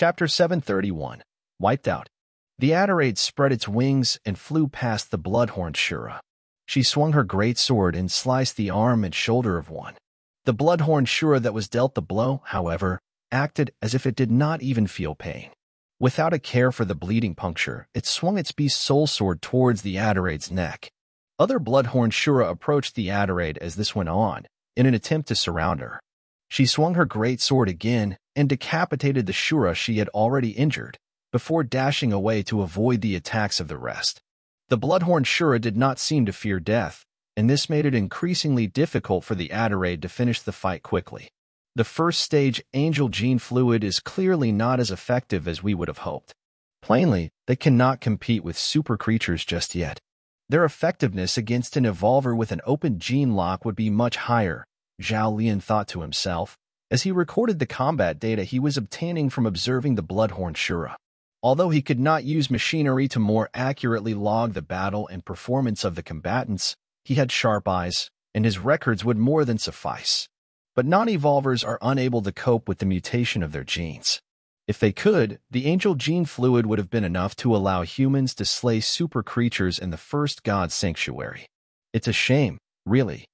Chapter 731 Wiped Out The Adarade spread its wings and flew past the bloodhorn Shura. She swung her great sword and sliced the arm and shoulder of one. The bloodhorn Shura that was dealt the blow, however, acted as if it did not even feel pain. Without a care for the bleeding puncture, it swung its beast soul sword towards the Adarade's neck. Other bloodhorn Shura approached the Adarade as this went on, in an attempt to surround her. She swung her great sword again and decapitated the Shura she had already injured, before dashing away to avoid the attacks of the rest. The Bloodhorn Shura did not seem to fear death, and this made it increasingly difficult for the Adarade to finish the fight quickly. The first stage Angel Gene Fluid is clearly not as effective as we would have hoped. Plainly, they cannot compete with super creatures just yet. Their effectiveness against an evolver with an open gene lock would be much higher, Zhao Lian thought to himself, as he recorded the combat data he was obtaining from observing the Bloodhorn Shura. Although he could not use machinery to more accurately log the battle and performance of the combatants, he had sharp eyes, and his records would more than suffice. But non-evolvers are unable to cope with the mutation of their genes. If they could, the angel gene fluid would have been enough to allow humans to slay super creatures in the first god sanctuary. It's a shame, really,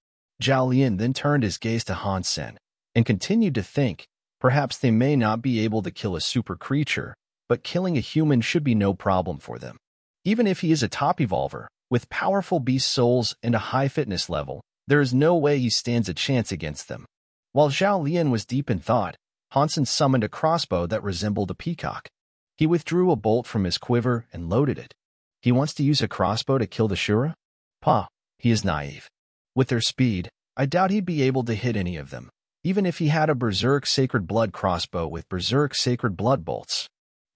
Zhao Lian then turned his gaze to Han Sen and continued to think, perhaps they may not be able to kill a super creature, but killing a human should be no problem for them. Even if he is a top evolver, with powerful beast souls and a high fitness level, there is no way he stands a chance against them. While Zhao Lian was deep in thought, Hansen summoned a crossbow that resembled a peacock. He withdrew a bolt from his quiver and loaded it. He wants to use a crossbow to kill the Shura? Pa, he is naive. With their speed, I doubt he'd be able to hit any of them, even if he had a Berserk Sacred Blood crossbow with Berserk Sacred Blood bolts.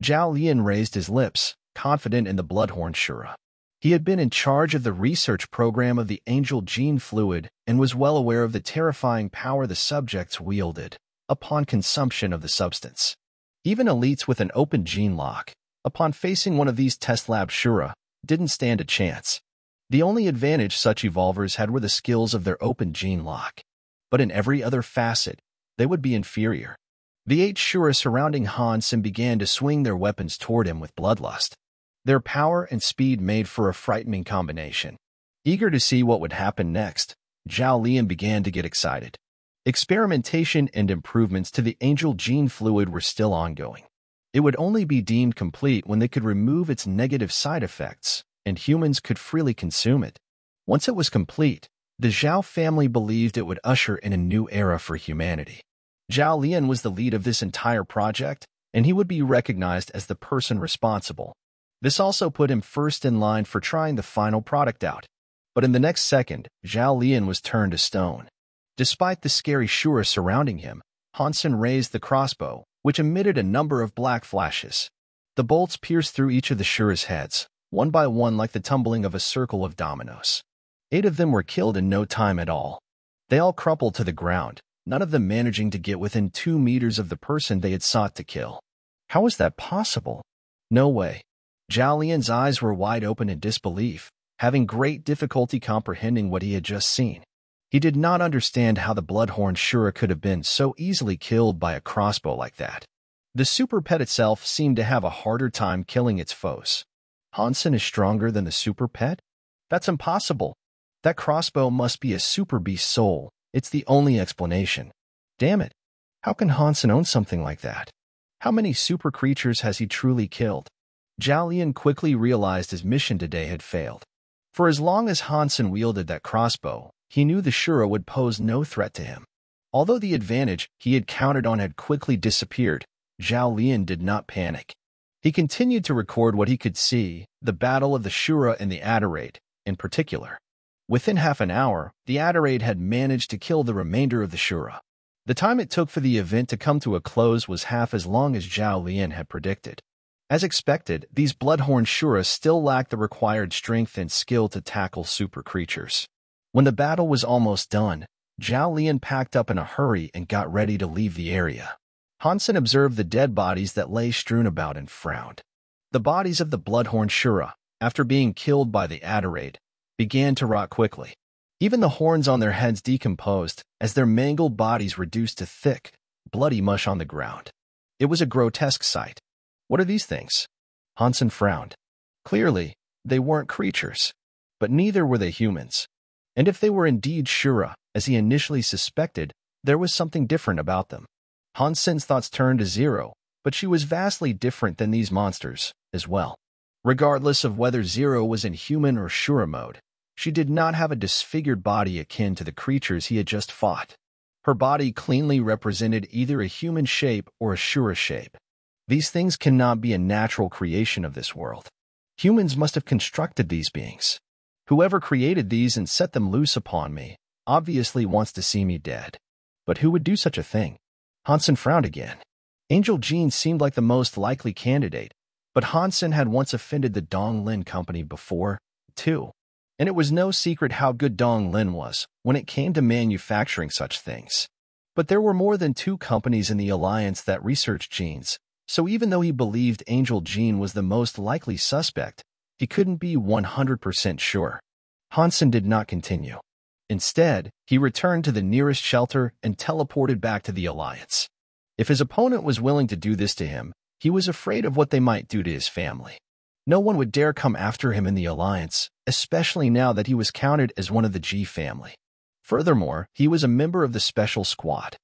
Zhao Lian raised his lips, confident in the Bloodhorn Shura. He had been in charge of the research program of the Angel Gene Fluid and was well aware of the terrifying power the subjects wielded upon consumption of the substance. Even elites with an open gene lock, upon facing one of these test lab Shura, didn't stand a chance. The only advantage such evolvers had were the skills of their open gene lock. But in every other facet, they would be inferior. The eight Shura surrounding Hansen began to swing their weapons toward him with bloodlust. Their power and speed made for a frightening combination. Eager to see what would happen next, Zhao Lian began to get excited. Experimentation and improvements to the angel gene fluid were still ongoing. It would only be deemed complete when they could remove its negative side effects, and humans could freely consume it. Once it was complete, the Zhao family believed it would usher in a new era for humanity. Zhao Lian was the lead of this entire project, and he would be recognized as the person responsible. This also put him first in line for trying the final product out. But in the next second, Zhao Lian was turned to stone. Despite the scary Shura surrounding him, Hansen raised the crossbow, which emitted a number of black flashes. The bolts pierced through each of the Shura's heads, one by one like the tumbling of a circle of dominoes. Eight of them were killed in no time at all. They all crumpled to the ground, none of them managing to get within two meters of the person they had sought to kill. How was that possible? No way. Zhao Lian's eyes were wide open in disbelief, having great difficulty comprehending what he had just seen. He did not understand how the Bloodhorn Shura could have been so easily killed by a crossbow like that. The super pet itself seemed to have a harder time killing its foes. Hansen is stronger than the super pet? That's impossible. That crossbow must be a super beast soul. It's the only explanation. Damn it. How can Hansen own something like that? How many super creatures has he truly killed? Zhao Lian quickly realized his mission today had failed. For as long as Hansen wielded that crossbow, he knew the Shura would pose no threat to him. Although the advantage he had counted on had quickly disappeared, Zhao Lian did not panic. He continued to record what he could see, the battle of the Shura and the Adarade, in particular. Within half an hour, the Adarade had managed to kill the remainder of the Shura. The time it took for the event to come to a close was half as long as Zhao Lian had predicted. As expected, these Bloodhorn Shura still lacked the required strength and skill to tackle super creatures. When the battle was almost done, Zhao Lian packed up in a hurry and got ready to leave the area. Hansen observed the dead bodies that lay strewn about and frowned. The bodies of the bloodhorn Shura, after being killed by the Adarade, began to rot quickly. Even the horns on their heads decomposed as their mangled bodies reduced to thick, bloody mush on the ground. It was a grotesque sight. What are these things? Hansen frowned. Clearly, they weren't creatures. But neither were they humans. And if they were indeed Shura, as he initially suspected, there was something different about them. Hansen's thoughts turned to Zero, but she was vastly different than these monsters, as well. Regardless of whether Zero was in human or Shura mode, she did not have a disfigured body akin to the creatures he had just fought. Her body cleanly represented either a human shape or a Shura shape. These things cannot be a natural creation of this world. Humans must have constructed these beings. Whoever created these and set them loose upon me obviously wants to see me dead. But who would do such a thing? Hansen frowned again. Angel Gene seemed like the most likely candidate, but Hansen had once offended the Dong Lin company before, too. And it was no secret how good Dong Lin was when it came to manufacturing such things. But there were more than two companies in the alliance that researched genes, so even though he believed Angel Gene was the most likely suspect, he couldn't be 100% sure. Hansen did not continue. Instead, he returned to the nearest shelter and teleported back to the Alliance. If his opponent was willing to do this to him, he was afraid of what they might do to his family. No one would dare come after him in the Alliance, especially now that he was counted as one of the G family. Furthermore, he was a member of the Special Squad.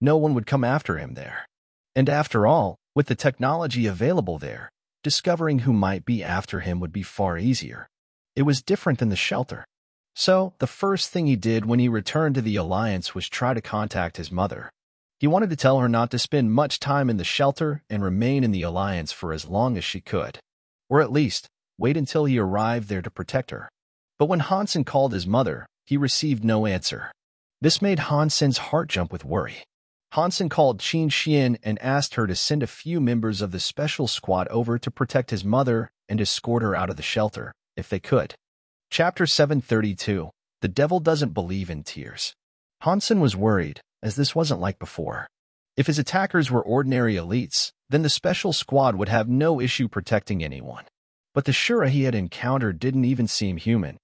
No one would come after him there. And after all, with the technology available there, discovering who might be after him would be far easier. It was different than the shelter. So, the first thing he did when he returned to the Alliance was try to contact his mother. He wanted to tell her not to spend much time in the shelter and remain in the Alliance for as long as she could. Or at least, wait until he arrived there to protect her. But when Hansen called his mother, he received no answer. This made Hansen's heart jump with worry. Hansen called Qin Xian and asked her to send a few members of the special squad over to protect his mother and escort her out of the shelter, if they could. Chapter 732 The Devil Doesn't Believe in Tears. Hansen was worried, as this wasn't like before. If his attackers were ordinary elites, then the special squad would have no issue protecting anyone. But the Shura he had encountered didn't even seem human.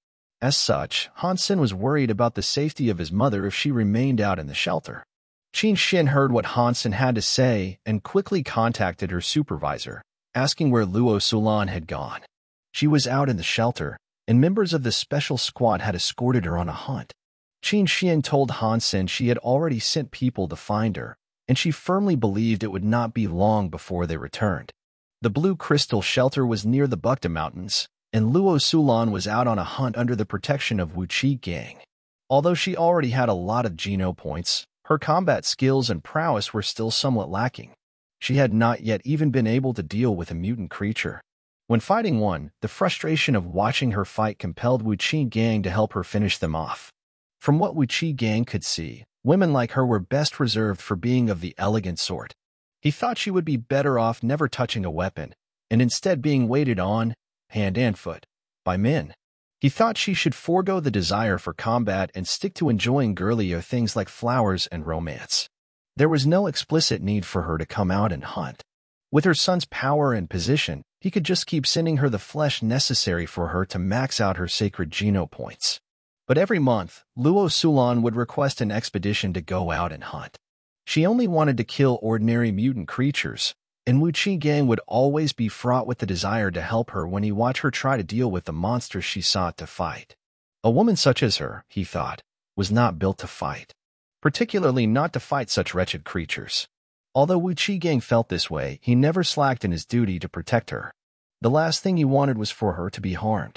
As such, Hansen was worried about the safety of his mother if she remained out in the shelter. Qin Xin heard what Hansen had to say and quickly contacted her supervisor, asking where Luo Sulan had gone. She was out in the shelter, and members of the special squad had escorted her on a hunt. Qin Xian told Hansen she had already sent people to find her, and she firmly believed it would not be long before they returned. The Blue Crystal shelter was near the Bukta Mountains, and Luo Sulan was out on a hunt under the protection of Wu Qi Gang. Although she already had a lot of Geno points, her combat skills and prowess were still somewhat lacking. She had not yet even been able to deal with a mutant creature. When fighting one, the frustration of watching her fight compelled Wu Qi Gang to help her finish them off. From what Wu Qi Gang could see, women like her were best reserved for being of the elegant sort. He thought she would be better off never touching a weapon, and instead being waited on, hand and foot, by men. He thought she should forego the desire for combat and stick to enjoying girlier things like flowers and romance. There was no explicit need for her to come out and hunt. With her son's power and position, he could just keep sending her the flesh necessary for her to max out her sacred Geno points. But every month, Luo Sulan would request an expedition to go out and hunt. She only wanted to kill ordinary mutant creatures, and Wu Qi Gang would always be fraught with the desire to help her when he watched her try to deal with the monsters she sought to fight. A woman such as her, he thought, was not built to fight, particularly not to fight such wretched creatures. Although Wu Gang felt this way, he never slacked in his duty to protect her. The last thing he wanted was for her to be harmed.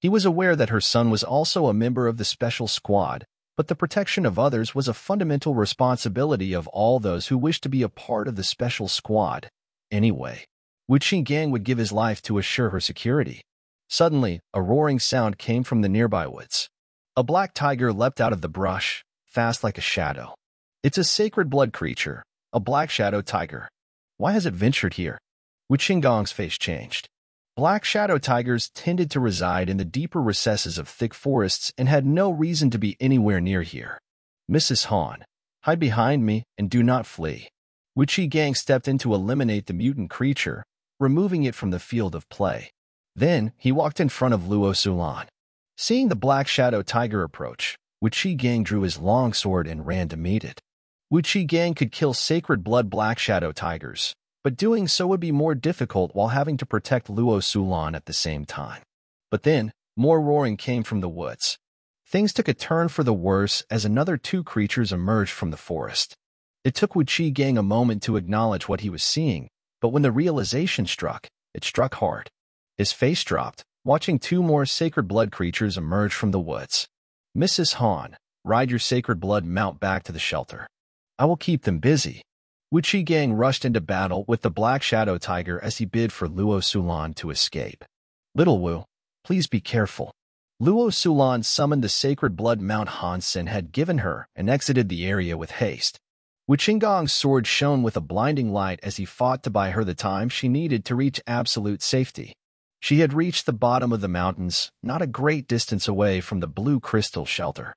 He was aware that her son was also a member of the special squad, but the protection of others was a fundamental responsibility of all those who wished to be a part of the special squad. Anyway, Wu Gang would give his life to assure her security. Suddenly, a roaring sound came from the nearby woods. A black tiger leapt out of the brush, fast like a shadow. It's a sacred blood creature, a black shadow tiger. Why has it ventured here? Wu Qi Gang's face changed. Black shadow tigers tended to reside in the deeper recesses of thick forests and had no reason to be anywhere near here. Mrs. Han, hide behind me and do not flee. Wu Qi Gang stepped in to eliminate the mutant creature, removing it from the field of play. Then he walked in front of Luo Sulan. Seeing the black shadow tiger approach, Wu Qi Gang drew his long sword and ran to meet it. Wu Qi Gang could kill sacred blood black shadow tigers, but doing so would be more difficult while having to protect Luo Sulan at the same time. But then, more roaring came from the woods. Things took a turn for the worse as another two creatures emerged from the forest. It took Wu Qi Gang a moment to acknowledge what he was seeing, but when the realization struck, it struck hard. His face dropped, watching two more sacred blood creatures emerge from the woods. Mrs. Han, ride your sacred blood mount back to the shelter. I will keep them busy. Wu Qi Gang rushed into battle with the Black Shadow Tiger as he bid for Luo Sulan to escape. Little Wu, please be careful. Luo Sulan summoned the sacred blood Mount Hansen had given her and exited the area with haste. Wu Qi Gang's sword shone with a blinding light as he fought to buy her the time she needed to reach absolute safety. She had reached the bottom of the mountains, not a great distance away from the blue crystal shelter.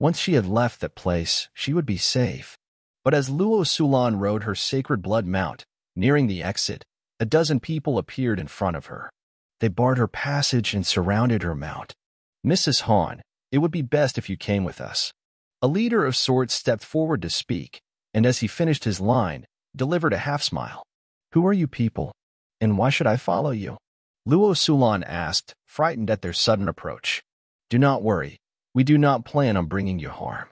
Once she had left that place, she would be safe. But as Luo Sulan rode her sacred blood mount, nearing the exit, a dozen people appeared in front of her. They barred her passage and surrounded her mount. Mrs. Han, it would be best if you came with us. A leader of sorts stepped forward to speak, and as he finished his line, delivered a half-smile. Who are you people, and why should I follow you? Luo Sulan asked, frightened at their sudden approach. Do not worry, we do not plan on bringing you harm.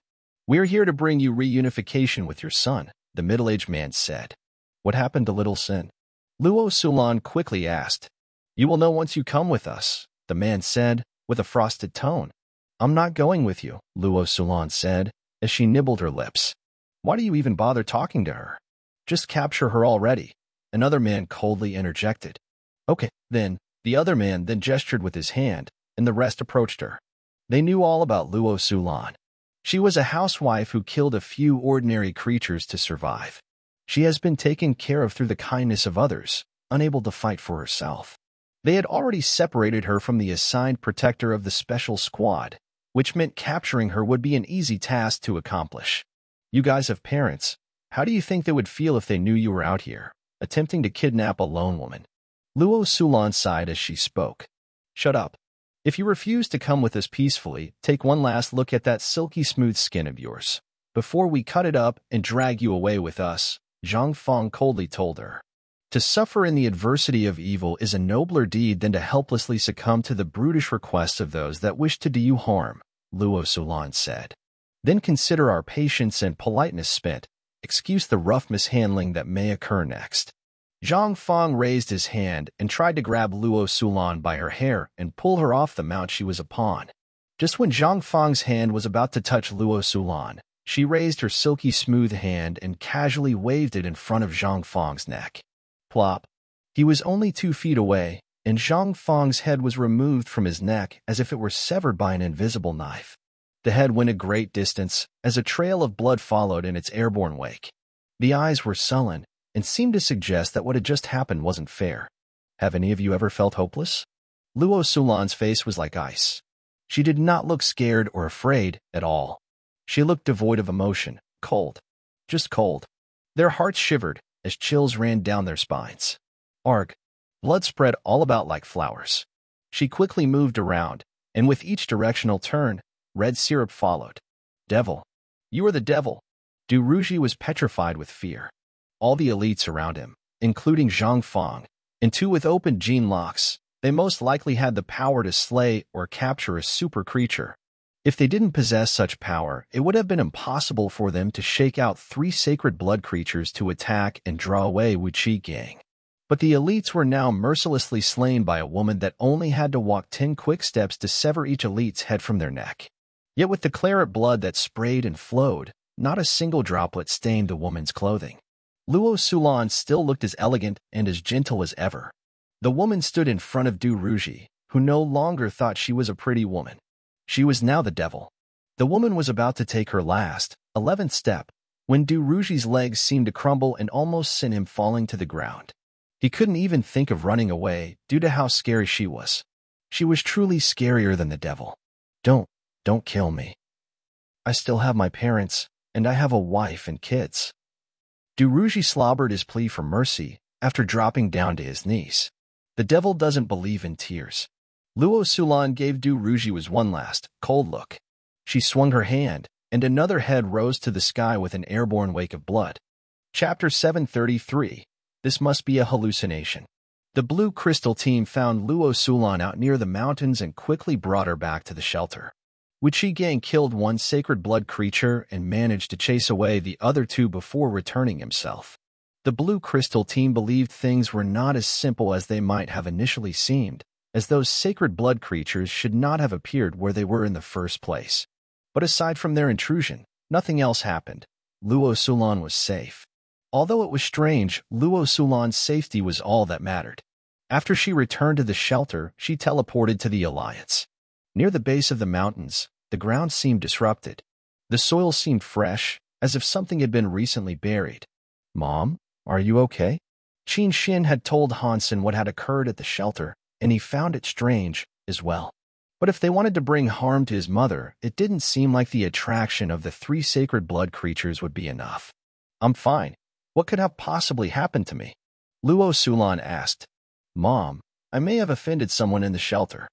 We are here to bring you reunification with your son, the middle-aged man said. What happened to Little Sin? Luo Sulan quickly asked. You will know once you come with us, the man said, with a frosted tone. I'm not going with you, Luo Sulan said, as she nibbled her lips. Why do you even bother talking to her? Just capture her already. Another man coldly interjected. Okay, then, the other man then gestured with his hand, and the rest approached her. They knew all about Luo Sulan. She was a housewife who killed a few ordinary creatures to survive. She has been taken care of through the kindness of others, unable to fight for herself. They had already separated her from the assigned protector of the special squad, which meant capturing her would be an easy task to accomplish. You guys have parents. How do you think they would feel if they knew you were out here, attempting to kidnap a lone woman? Luo Sulan sighed as she spoke. Shut up. If you refuse to come with us peacefully, take one last look at that silky smooth skin of yours. Before we cut it up and drag you away with us, Zhang Fang coldly told her. To suffer in the adversity of evil is a nobler deed than to helplessly succumb to the brutish requests of those that wish to do you harm, Luo Sulan said. Then consider our patience and politeness spent. Excuse the rough mishandling that may occur next. Zhang Fang raised his hand and tried to grab Luo Sulan by her hair and pull her off the mount she was upon. Just when Zhang Fang's hand was about to touch Luo Sulan, she raised her silky smooth hand and casually waved it in front of Zhang Fang's neck. Plop. He was only two feet away, and Zhang Fang's head was removed from his neck as if it were severed by an invisible knife. The head went a great distance, as a trail of blood followed in its airborne wake. The eyes were sullen, and seemed to suggest that what had just happened wasn't fair. Have any of you ever felt hopeless? Luo Sulan's face was like ice. She did not look scared or afraid at all. She looked devoid of emotion, cold. Just cold. Their hearts shivered as chills ran down their spines. Arg. Blood spread all about like flowers. She quickly moved around, and with each directional turn, Red syrup followed. Devil. You are the devil. Du Ruji was petrified with fear. All the elites around him, including Zhang Fang, and two with open gene locks, they most likely had the power to slay or capture a super creature. If they didn't possess such power, it would have been impossible for them to shake out three sacred blood creatures to attack and draw away Wu Qi Gang. But the elites were now mercilessly slain by a woman that only had to walk ten quick steps to sever each elite's head from their neck. Yet with the claret blood that sprayed and flowed, not a single droplet stained the woman's clothing. Luo Sulan still looked as elegant and as gentle as ever. The woman stood in front of Du Ruji, who no longer thought she was a pretty woman. She was now the devil. The woman was about to take her last, eleventh step, when Du Ruji's legs seemed to crumble and almost sent him falling to the ground. He couldn't even think of running away due to how scary she was. She was truly scarier than the devil. Don't, don't kill me. I still have my parents, and I have a wife and kids. Du Ruji slobbered his plea for mercy after dropping down to his knees. The devil doesn't believe in tears. Luo Sulan gave Du Ruji's one last, cold look. She swung her hand, and another head rose to the sky with an airborne wake of blood. Chapter 733 This must be a hallucination. The Blue Crystal team found Luo Sulan out near the mountains and quickly brought her back to the shelter. Wu Qi Gang killed one sacred blood creature and managed to chase away the other two before returning himself. The Blue Crystal team believed things were not as simple as they might have initially seemed, as those sacred blood creatures should not have appeared where they were in the first place. But aside from their intrusion, nothing else happened. Luo Sulan was safe. Although it was strange, Luo Sulan's safety was all that mattered. After she returned to the shelter, she teleported to the Alliance. Near the base of the mountains, the ground seemed disrupted. The soil seemed fresh, as if something had been recently buried. Mom, are you okay? Qin Xin had told Hansen what had occurred at the shelter, and he found it strange as well. But if they wanted to bring harm to his mother, it didn't seem like the attraction of the three sacred blood creatures would be enough. I'm fine. What could have possibly happened to me? Luo Sulan asked. Mom, I may have offended someone in the shelter.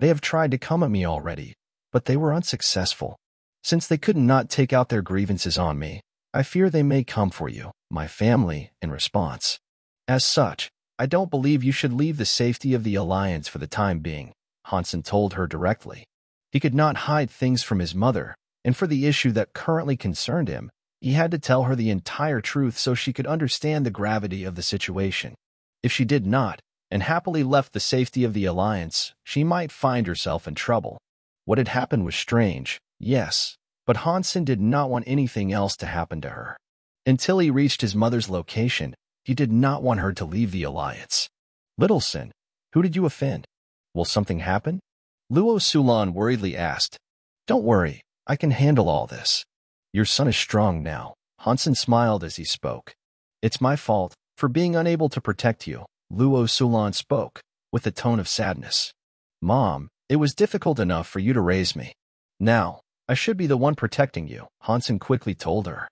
They have tried to come at me already, but they were unsuccessful. Since they could not take out their grievances on me, I fear they may come for you, my family, in response. As such, I don't believe you should leave the safety of the Alliance for the time being. Hansen told her directly. He could not hide things from his mother, and for the issue that currently concerned him, he had to tell her the entire truth so she could understand the gravity of the situation. If she did not, and happily left the safety of the alliance, she might find herself in trouble. What had happened was strange, yes, but Hansen did not want anything else to happen to her. Until he reached his mother's location, he did not want her to leave the alliance. Little Sin, who did you offend? Will something happen? Luo Sulan worriedly asked. Don't worry, I can handle all this. Your son is strong now. Hansen smiled as he spoke. It's my fault for being unable to protect you, Luo Sulan spoke, with a tone of sadness. Mom, it was difficult enough for you to raise me. Now, I should be the one protecting you, Hansen quickly told her.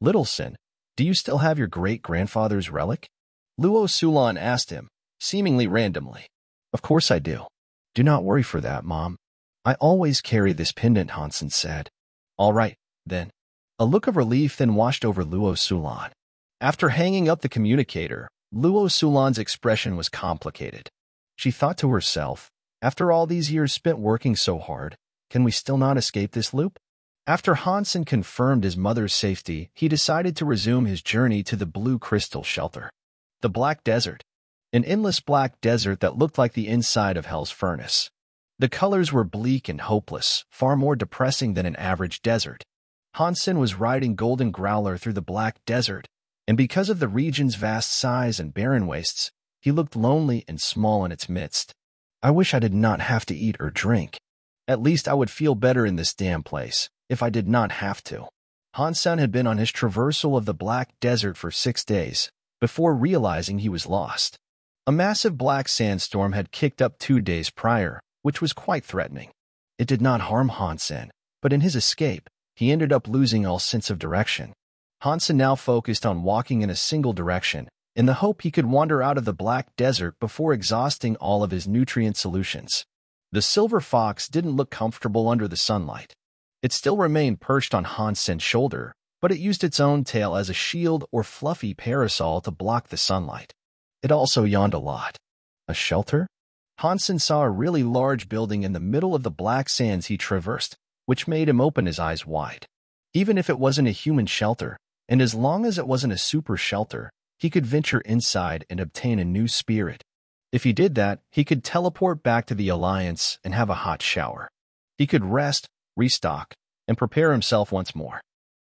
Little Sin, do you still have your great-grandfather's relic? Luo Sulan asked him, seemingly randomly. Of course I do. Do not worry for that, Mom. I always carry this pendant, Hansen said. All right, then. A look of relief then washed over Luo Sulan. After hanging up the communicator, Luo Sulan's expression was complicated. She thought to herself, after all these years spent working so hard, can we still not escape this loop? After Hansen confirmed his mother's safety, he decided to resume his journey to the Blue Crystal Shelter. The Black Desert, an endless black desert that looked like the inside of Hell's furnace. The colors were bleak and hopeless, far more depressing than an average desert. Hansen was riding Golden Growler through the black desert, and because of the region's vast size and barren wastes, he looked lonely and small in its midst. I wish I did not have to eat or drink. At least I would feel better in this damn place, if I did not have to. Hansen had been on his traversal of the Black Desert for six days, before realizing he was lost. A massive black sandstorm had kicked up two days prior, which was quite threatening. It did not harm Hansen, but in his escape, he ended up losing all sense of direction. Hansen now focused on walking in a single direction, in the hope he could wander out of the black desert before exhausting all of his nutrient solutions. The silver fox didn't look comfortable under the sunlight. It still remained perched on Hansen's shoulder, but it used its own tail as a shield or fluffy parasol to block the sunlight. It also yawned a lot. A shelter? Hansen saw a really large building in the middle of the black sands he traversed, which made him open his eyes wide. Even if it wasn't a human shelter, and as long as it wasn't a super shelter, he could venture inside and obtain a new spirit. If he did that, he could teleport back to the Alliance and have a hot shower. He could rest, restock, and prepare himself once more.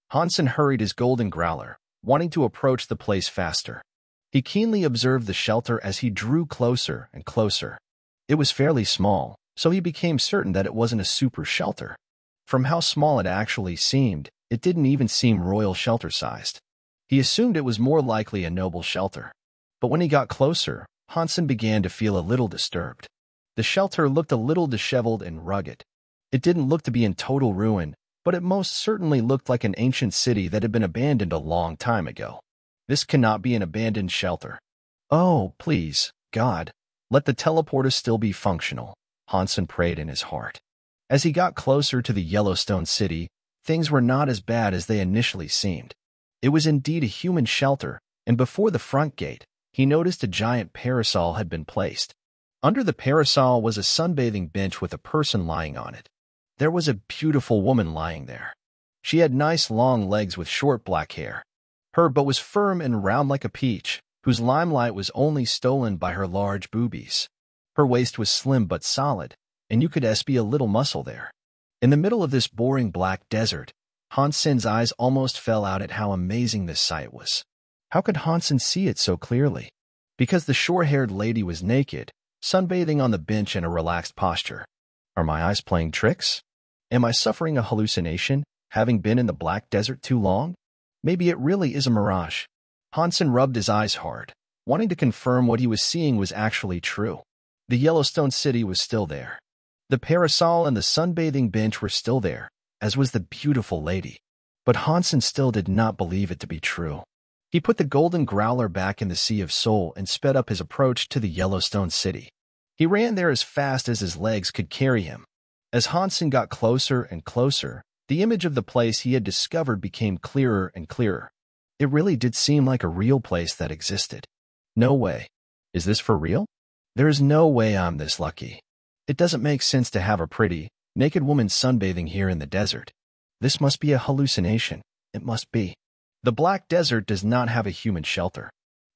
Hansen hurried his golden growler, wanting to approach the place faster. He keenly observed the shelter as he drew closer and closer. It was fairly small, so he became certain that it wasn't a super shelter. From how small it actually seemed, it didn't even seem royal shelter-sized. He assumed it was more likely a noble shelter. But when he got closer, Hansen began to feel a little disturbed. The shelter looked a little disheveled and rugged. It didn't look to be in total ruin, but it most certainly looked like an ancient city that had been abandoned a long time ago. This cannot be an abandoned shelter. Oh, please, God, let the teleporter still be functional, Hansen prayed in his heart. As he got closer to the Yellowstone city, things were not as bad as they initially seemed. It was indeed a human shelter, and before the front gate, he noticed a giant parasol had been placed. Under the parasol was a sunbathing bench with a person lying on it. There was a beautiful woman lying there. She had nice long legs with short black hair. Her butt was firm and round like a peach, whose limelight was only stolen by her large boobies. Her waist was slim but solid, and you could see a little muscle there. In the middle of this boring black desert, Hansen's eyes almost fell out at how amazing this sight was. How could Hansen see it so clearly? Because the short-haired lady was naked, sunbathing on the bench in a relaxed posture. Are my eyes playing tricks? Am I suffering a hallucination, having been in the Black Desert too long? Maybe it really is a mirage. Hansen rubbed his eyes hard, wanting to confirm what he was seeing was actually true. The Yellowstone City was still there. The parasol and the sunbathing bench were still there, as was the beautiful lady. But Hansen still did not believe it to be true. He put the golden growler back in the Sea of Soul and sped up his approach to the Yellowstone City. He ran there as fast as his legs could carry him, as Hansen got closer and closer, the image of the place he had discovered became clearer and clearer. It really did seem like a real place that existed. No way. Is this for real? There is no way I'm this lucky. It doesn't make sense to have a pretty, naked woman sunbathing here in the desert. This must be a hallucination. It must be. The Black Desert does not have a human shelter.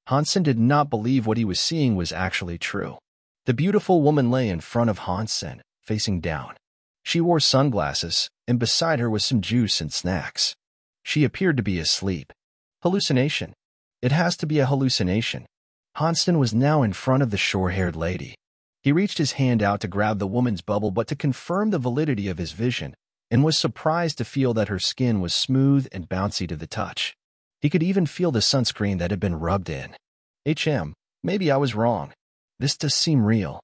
Hansen did not believe what he was seeing was actually true. The beautiful woman lay in front of Hansen, facing down. She wore sunglasses, and beside her was some juice and snacks. She appeared to be asleep. Hallucination. It has to be a hallucination. Hansen was now in front of the short-haired lady. He reached his hand out to grab the woman's bubble but to confirm the validity of his vision, and was surprised to feel that her skin was smooth and bouncy to the touch. He could even feel the sunscreen that had been rubbed in. HM, maybe I was wrong. This does seem real.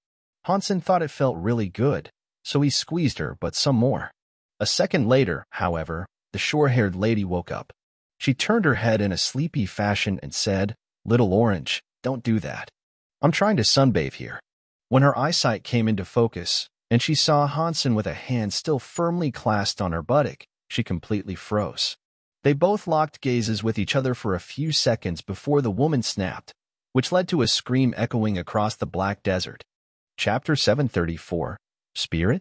Hansen thought it felt really good, so he squeezed her, but some more. A second later, however, the short-haired lady woke up. She turned her head in a sleepy fashion and said, Little Orange, don't do that. I'm trying to sunbathe here. When her eyesight came into focus, and she saw Hansen with a hand still firmly clasped on her buttock, she completely froze. They both locked gazes with each other for a few seconds before the woman snapped, which led to a scream echoing across the black desert. Chapter 734 Spirit?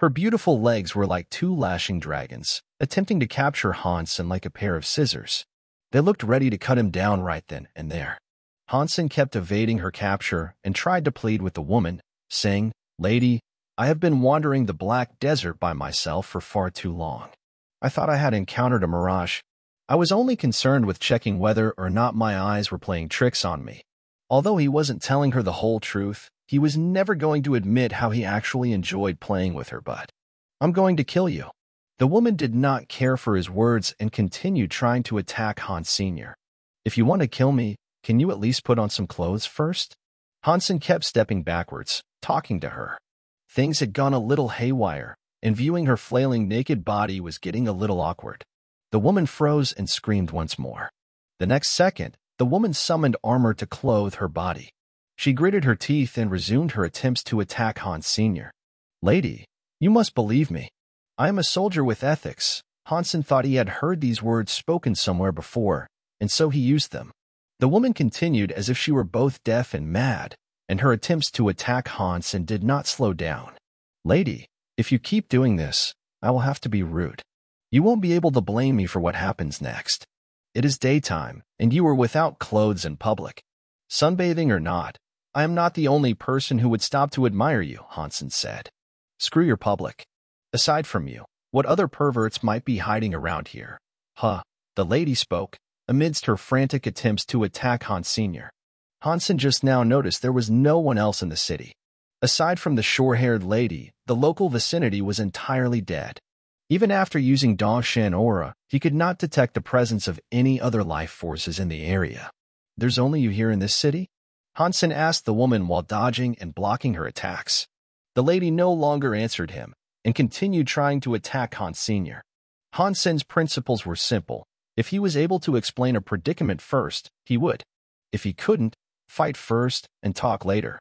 Her beautiful legs were like two lashing dragons, attempting to capture Hansen like a pair of scissors. They looked ready to cut him down right then and there. Hansen kept evading her capture and tried to plead with the woman, saying, Lady, I have been wandering the black desert by myself for far too long. I thought I had encountered a mirage. I was only concerned with checking whether or not my eyes were playing tricks on me. Although he wasn't telling her the whole truth, he was never going to admit how he actually enjoyed playing with her But I'm going to kill you. The woman did not care for his words and continued trying to attack Hansen If you want to kill me, can you at least put on some clothes first? Hansen kept stepping backwards, talking to her. Things had gone a little haywire, and viewing her flailing naked body was getting a little awkward. The woman froze and screamed once more. The next second, the woman summoned armor to clothe her body. She gritted her teeth and resumed her attempts to attack Hansen Lady, you must believe me. I am a soldier with ethics. Hansen thought he had heard these words spoken somewhere before, and so he used them. The woman continued as if she were both deaf and mad, and her attempts to attack Hansen did not slow down. Lady, if you keep doing this, I will have to be rude. You won't be able to blame me for what happens next. It is daytime, and you are without clothes in public. Sunbathing or not, I am not the only person who would stop to admire you, Hansen said. Screw your public. Aside from you, what other perverts might be hiding around here? Huh, the lady spoke, amidst her frantic attempts to attack Hans Sr. Hansen just now noticed there was no one else in the city. Aside from the short-haired lady, the local vicinity was entirely dead. Even after using Dongxuan aura, he could not detect the presence of any other life forces in the area. There's only you here in this city? Hansen asked the woman while dodging and blocking her attacks. The lady no longer answered him and continued trying to attack Hansen Hansen's principles were simple. If he was able to explain a predicament first, he would. If he couldn't, fight first and talk later.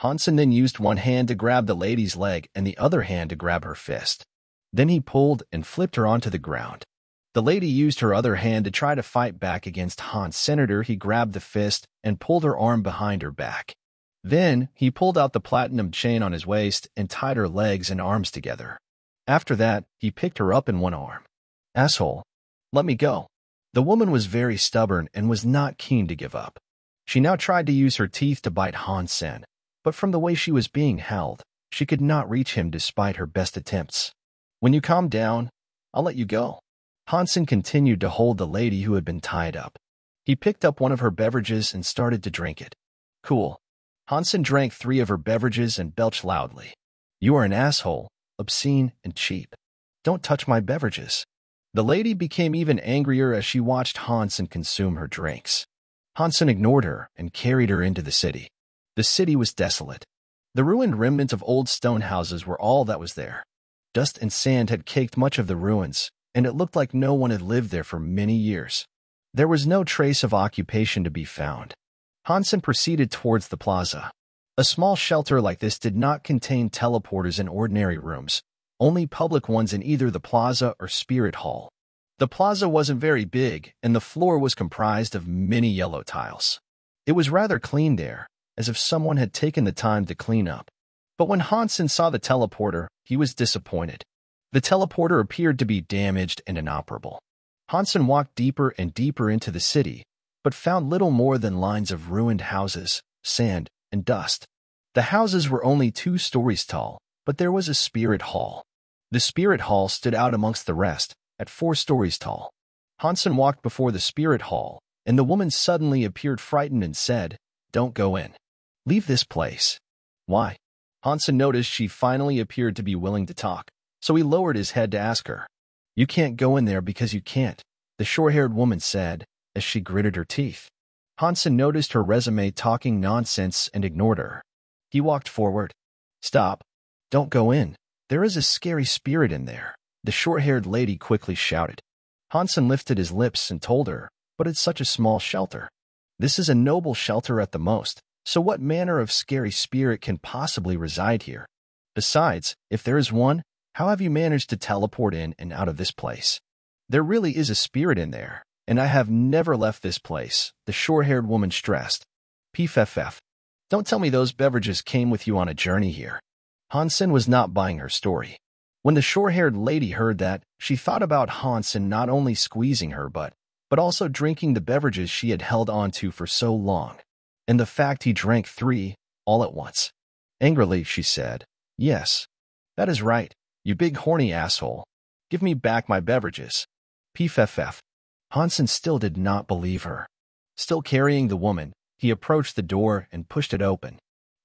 Hansen then used one hand to grab the lady's leg and the other hand to grab her fist. Then he pulled and flipped her onto the ground. The lady used her other hand to try to fight back against Hans Senator. He grabbed the fist and pulled her arm behind her back. Then, he pulled out the platinum chain on his waist and tied her legs and arms together. After that, he picked her up in one arm. Asshole. Let me go. The woman was very stubborn and was not keen to give up. She now tried to use her teeth to bite Hansen, but from the way she was being held, she could not reach him despite her best attempts. When you calm down, I'll let you go. Hansen continued to hold the lady who had been tied up. He picked up one of her beverages and started to drink it. Cool. Hansen drank three of her beverages and belched loudly. You are an asshole, obscene and cheap. Don't touch my beverages. The lady became even angrier as she watched Hansen consume her drinks. Hansen ignored her and carried her into the city. The city was desolate. The ruined remnants of old stone houses were all that was there. Dust and sand had caked much of the ruins, and it looked like no one had lived there for many years. There was no trace of occupation to be found. Hansen proceeded towards the plaza. A small shelter like this did not contain teleporters in ordinary rooms, only public ones in either the plaza or spirit hall. The plaza wasn't very big, and the floor was comprised of many yellow tiles. It was rather clean there, as if someone had taken the time to clean up. But when Hansen saw the teleporter, he was disappointed. The teleporter appeared to be damaged and inoperable. Hansen walked deeper and deeper into the city, but found little more than lines of ruined houses, sand, and dust. The houses were only two stories tall, but there was a spirit hall. The spirit hall stood out amongst the rest, at four stories tall. Hansen walked before the spirit hall, and the woman suddenly appeared frightened and said, Don't go in. Leave this place. Why? Hansen noticed she finally appeared to be willing to talk so he lowered his head to ask her. You can't go in there because you can't, the short-haired woman said as she gritted her teeth. Hansen noticed her resume talking nonsense and ignored her. He walked forward. Stop. Don't go in. There is a scary spirit in there, the short-haired lady quickly shouted. Hansen lifted his lips and told her, but it's such a small shelter. This is a noble shelter at the most, so what manner of scary spirit can possibly reside here? Besides, if there is one, how have you managed to teleport in and out of this place? There really is a spirit in there, and I have never left this place, the short-haired woman stressed. PFFF. Don't tell me those beverages came with you on a journey here. Hansen was not buying her story. When the short-haired lady heard that, she thought about Hansen not only squeezing her but, but also drinking the beverages she had held onto for so long, and the fact he drank three, all at once. Angrily, she said, Yes, that is right. You big horny asshole. Give me back my beverages. PFFF. Hansen still did not believe her. Still carrying the woman, he approached the door and pushed it open.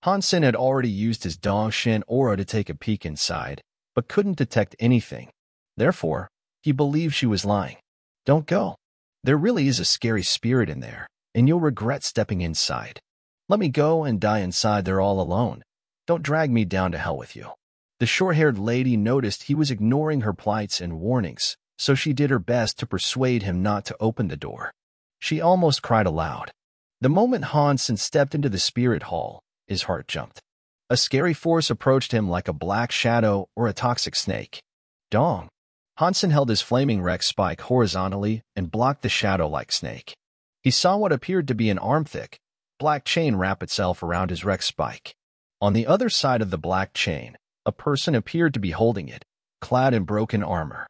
Hansen had already used his Dongxuan aura to take a peek inside, but couldn't detect anything. Therefore, he believed she was lying. Don't go. There really is a scary spirit in there, and you'll regret stepping inside. Let me go and die inside there all alone. Don't drag me down to hell with you. The short-haired lady noticed he was ignoring her plights and warnings, so she did her best to persuade him not to open the door. She almost cried aloud. The moment Hansen stepped into the spirit hall, his heart jumped. A scary force approached him like a black shadow or a toxic snake. Dong. Hansen held his flaming Rex spike horizontally and blocked the shadow-like snake. He saw what appeared to be an arm-thick, black chain wrap itself around his Rex spike. On the other side of the black chain, a person appeared to be holding it, clad in broken armor.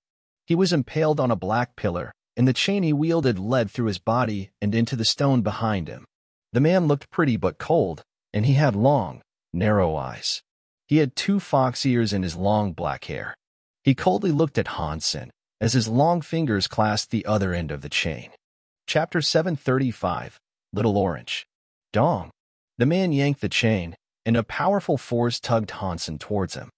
He was impaled on a black pillar, and the chain he wielded led through his body and into the stone behind him. The man looked pretty but cold, and he had long, narrow eyes. He had two fox ears in his long black hair. He coldly looked at Hansen as his long fingers clasped the other end of the chain. Chapter 735 Little Orange Dong. The man yanked the chain, and a powerful force tugged Hansen towards him.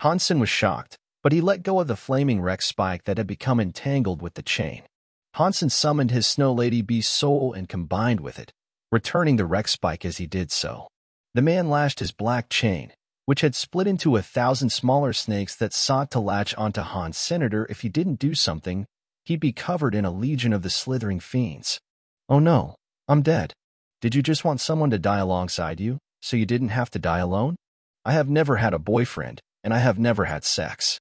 Hansen was shocked, but he let go of the flaming wreck spike that had become entangled with the chain. Hansen summoned his Snow Lady Beast soul and combined with it, returning the wreck spike as he did so. The man lashed his black chain, which had split into a thousand smaller snakes that sought to latch onto Hans Senator if he didn't do something, he'd be covered in a legion of the slithering fiends. Oh no, I'm dead. Did you just want someone to die alongside you? so you didn't have to die alone? I have never had a boyfriend, and I have never had sex.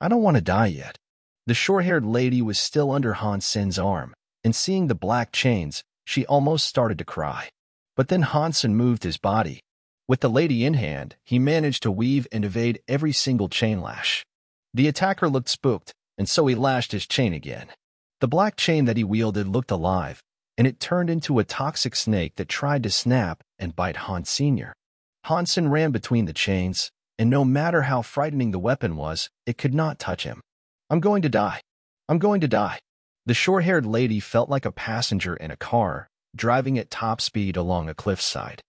I don't want to die yet. The short-haired lady was still under Hans Sen's arm, and seeing the black chains, she almost started to cry. But then Hansen moved his body. With the lady in hand, he managed to weave and evade every single chain lash. The attacker looked spooked, and so he lashed his chain again. The black chain that he wielded looked alive, and it turned into a toxic snake that tried to snap and bite Hans Sr. Hansen ran between the chains, and no matter how frightening the weapon was, it could not touch him. I'm going to die. I'm going to die. The short-haired lady felt like a passenger in a car, driving at top speed along a cliffside.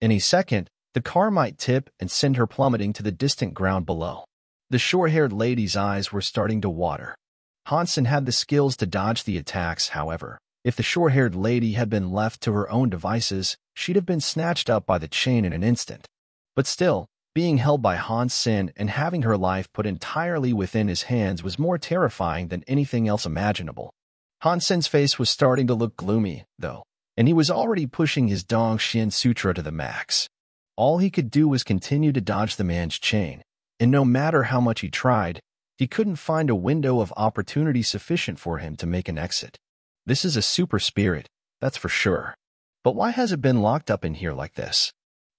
Any second, the car might tip and send her plummeting to the distant ground below. The short-haired lady's eyes were starting to water. Hansen had the skills to dodge the attacks, however. If the short-haired lady had been left to her own devices, she'd have been snatched up by the chain in an instant. But still, being held by Hansen and having her life put entirely within his hands was more terrifying than anything else imaginable. Hansen's face was starting to look gloomy, though, and he was already pushing his Dongxuan Sutra to the max. All he could do was continue to dodge the man's chain, and no matter how much he tried, he couldn't find a window of opportunity sufficient for him to make an exit. This is a super spirit, that's for sure. But why has it been locked up in here like this?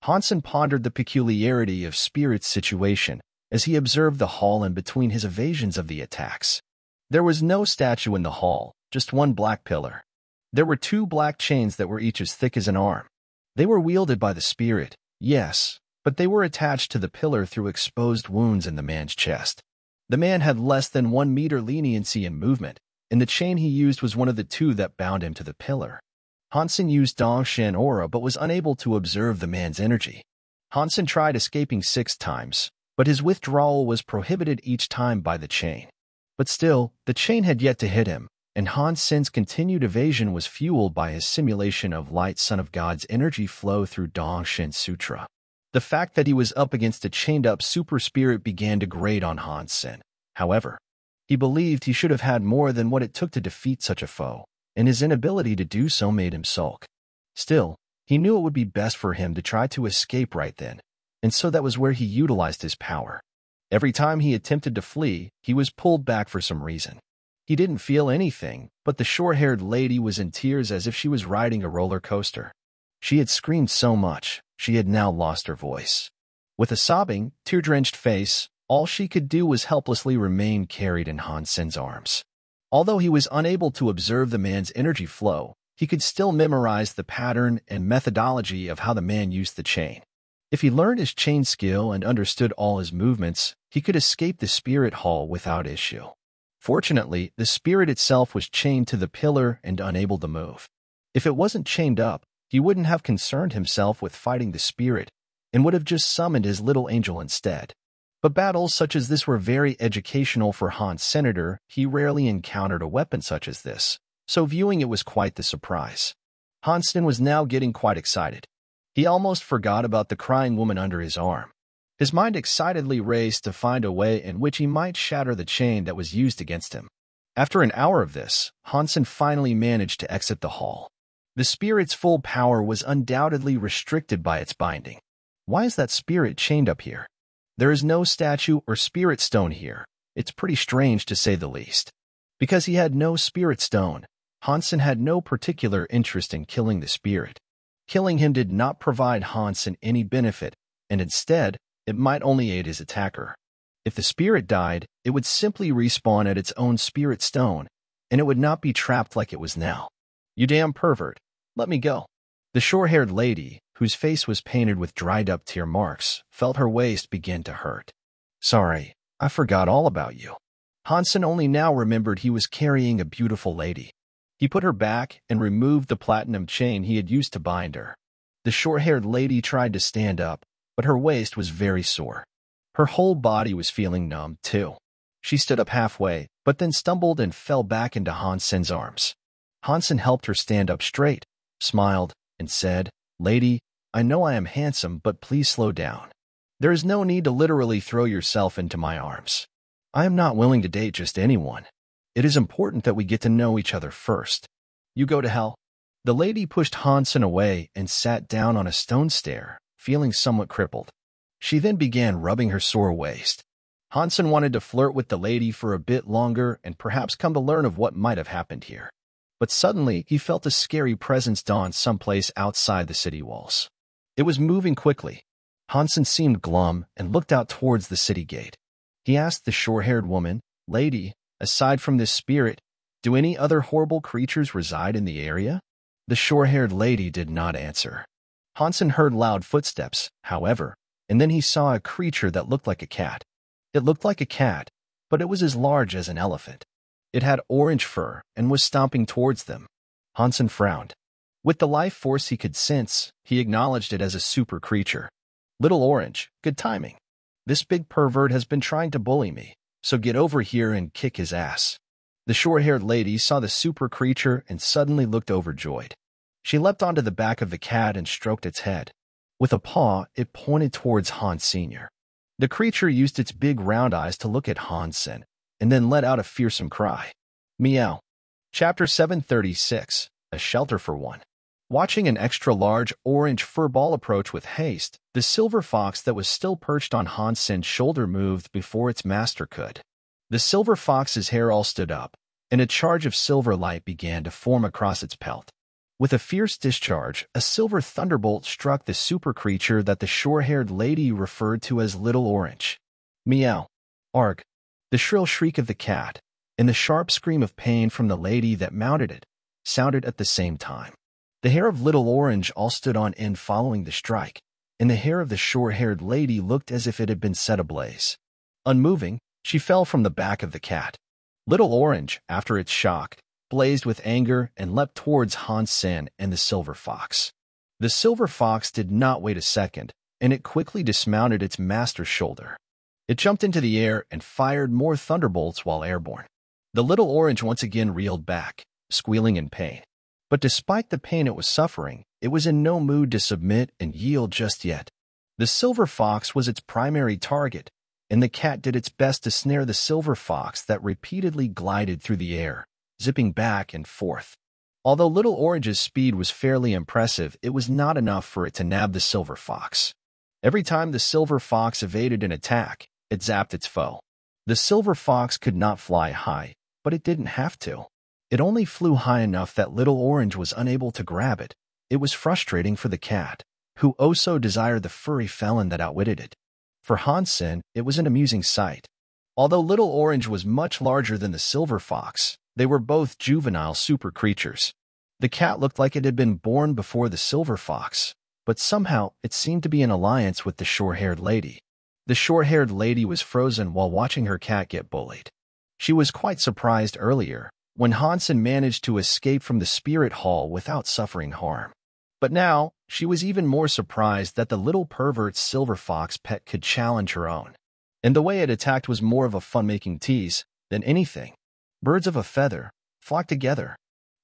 Hansen pondered the peculiarity of Spirit's situation as he observed the hall and between his evasions of the attacks. There was no statue in the hall, just one black pillar. There were two black chains that were each as thick as an arm. They were wielded by the Spirit, yes, but they were attached to the pillar through exposed wounds in the man's chest. The man had less than one meter leniency in movement, and the chain he used was one of the two that bound him to the pillar. Hansen used Dongxuan aura but was unable to observe the man's energy. Hansen tried escaping six times, but his withdrawal was prohibited each time by the chain. But still, the chain had yet to hit him, and Hansen's continued evasion was fueled by his simulation of Light Son of God's energy flow through Dongxuan Sutra. The fact that he was up against a chained-up super spirit began to grate on Hansen. However, he believed he should have had more than what it took to defeat such a foe and his inability to do so made him sulk. Still, he knew it would be best for him to try to escape right then, and so that was where he utilized his power. Every time he attempted to flee, he was pulled back for some reason. He didn't feel anything, but the short-haired lady was in tears as if she was riding a roller coaster. She had screamed so much, she had now lost her voice. With a sobbing, tear-drenched face, all she could do was helplessly remain carried in Hansen's arms. Although he was unable to observe the man's energy flow, he could still memorize the pattern and methodology of how the man used the chain. If he learned his chain skill and understood all his movements, he could escape the spirit hall without issue. Fortunately, the spirit itself was chained to the pillar and unable to move. If it wasn't chained up, he wouldn't have concerned himself with fighting the spirit and would have just summoned his little angel instead. But battles such as this were very educational for Hans Senator. He rarely encountered a weapon such as this, so viewing it was quite the surprise. Hansen was now getting quite excited. He almost forgot about the crying woman under his arm. His mind excitedly raced to find a way in which he might shatter the chain that was used against him. After an hour of this, Hansen finally managed to exit the hall. The spirit's full power was undoubtedly restricted by its binding. Why is that spirit chained up here? There is no statue or spirit stone here. It's pretty strange to say the least. Because he had no spirit stone, Hansen had no particular interest in killing the spirit. Killing him did not provide Hansen any benefit, and instead, it might only aid his attacker. If the spirit died, it would simply respawn at its own spirit stone, and it would not be trapped like it was now. You damn pervert. Let me go. The short-haired lady, whose face was painted with dried-up tear marks, felt her waist begin to hurt. Sorry, I forgot all about you. Hansen only now remembered he was carrying a beautiful lady. He put her back and removed the platinum chain he had used to bind her. The short-haired lady tried to stand up, but her waist was very sore. Her whole body was feeling numb, too. She stood up halfway, but then stumbled and fell back into Hansen's arms. Hansen helped her stand up straight, smiled, and said, Lady, I know I am handsome, but please slow down. There is no need to literally throw yourself into my arms. I am not willing to date just anyone. It is important that we get to know each other first. You go to hell. The lady pushed Hansen away and sat down on a stone stair, feeling somewhat crippled. She then began rubbing her sore waist. Hansen wanted to flirt with the lady for a bit longer and perhaps come to learn of what might have happened here. But suddenly, he felt a scary presence dawn someplace outside the city walls. It was moving quickly. Hansen seemed glum and looked out towards the city gate. He asked the short-haired woman, Lady, aside from this spirit, do any other horrible creatures reside in the area? The short-haired lady did not answer. Hansen heard loud footsteps, however, and then he saw a creature that looked like a cat. It looked like a cat, but it was as large as an elephant. It had orange fur and was stomping towards them. Hansen frowned. With the life force he could sense, he acknowledged it as a super creature. Little Orange, good timing. This big pervert has been trying to bully me, so get over here and kick his ass. The short-haired lady saw the super creature and suddenly looked overjoyed. She leapt onto the back of the cat and stroked its head. With a paw, it pointed towards Hansen The creature used its big round eyes to look at Hansen, and then let out a fearsome cry. Meow. Chapter 736, A Shelter for One. Watching an extra-large orange fur ball approach with haste, the silver fox that was still perched on Hansen's shoulder moved before its master could. The silver fox's hair all stood up, and a charge of silver light began to form across its pelt. With a fierce discharge, a silver thunderbolt struck the super creature that the short-haired lady referred to as Little Orange. Meow. Arg. The shrill shriek of the cat, and the sharp scream of pain from the lady that mounted it, sounded at the same time. The hair of Little Orange all stood on end following the strike, and the hair of the short-haired lady looked as if it had been set ablaze. Unmoving, she fell from the back of the cat. Little Orange, after its shock, blazed with anger and leapt towards Hansen and the silver fox. The silver fox did not wait a second, and it quickly dismounted its master's shoulder. It jumped into the air and fired more thunderbolts while airborne. The little orange once again reeled back, squealing in pain. But despite the pain it was suffering, it was in no mood to submit and yield just yet. The silver fox was its primary target, and the cat did its best to snare the silver fox that repeatedly glided through the air, zipping back and forth. Although Little Orange's speed was fairly impressive, it was not enough for it to nab the silver fox. Every time the silver fox evaded an attack, it zapped its foe. The silver fox could not fly high, but it didn't have to. It only flew high enough that Little Orange was unable to grab it. It was frustrating for the cat, who oh so desired the furry felon that outwitted it. For Hansen, it was an amusing sight. Although Little Orange was much larger than the silver fox, they were both juvenile super creatures. The cat looked like it had been born before the silver fox, but somehow it seemed to be in alliance with the short-haired lady. The short-haired lady was frozen while watching her cat get bullied. She was quite surprised earlier when Hansen managed to escape from the spirit hall without suffering harm. But now, she was even more surprised that the little pervert's silver fox pet could challenge her own. And the way it attacked was more of a fun-making tease than anything. Birds of a feather, flock together.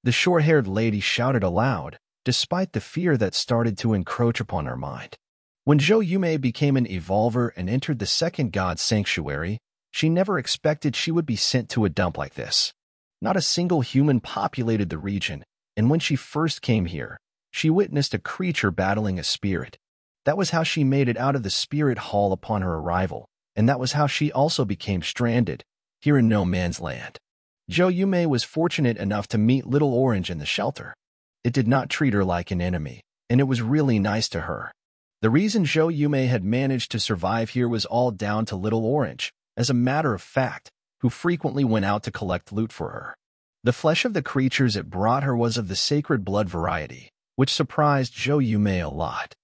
The short-haired lady shouted aloud, despite the fear that started to encroach upon her mind. When Zhou Yumei became an evolver and entered the second god sanctuary, she never expected she would be sent to a dump like this. Not a single human populated the region, and when she first came here, she witnessed a creature battling a spirit. That was how she made it out of the spirit hall upon her arrival, and that was how she also became stranded, here in no man's land. Zhou Yumei was fortunate enough to meet Little Orange in the shelter. It did not treat her like an enemy, and it was really nice to her. The reason Zhou Yumei had managed to survive here was all down to Little Orange, as a matter of fact, who frequently went out to collect loot for her. The flesh of the creatures it brought her was of the sacred blood variety, which surprised Zhou Yumei a lot.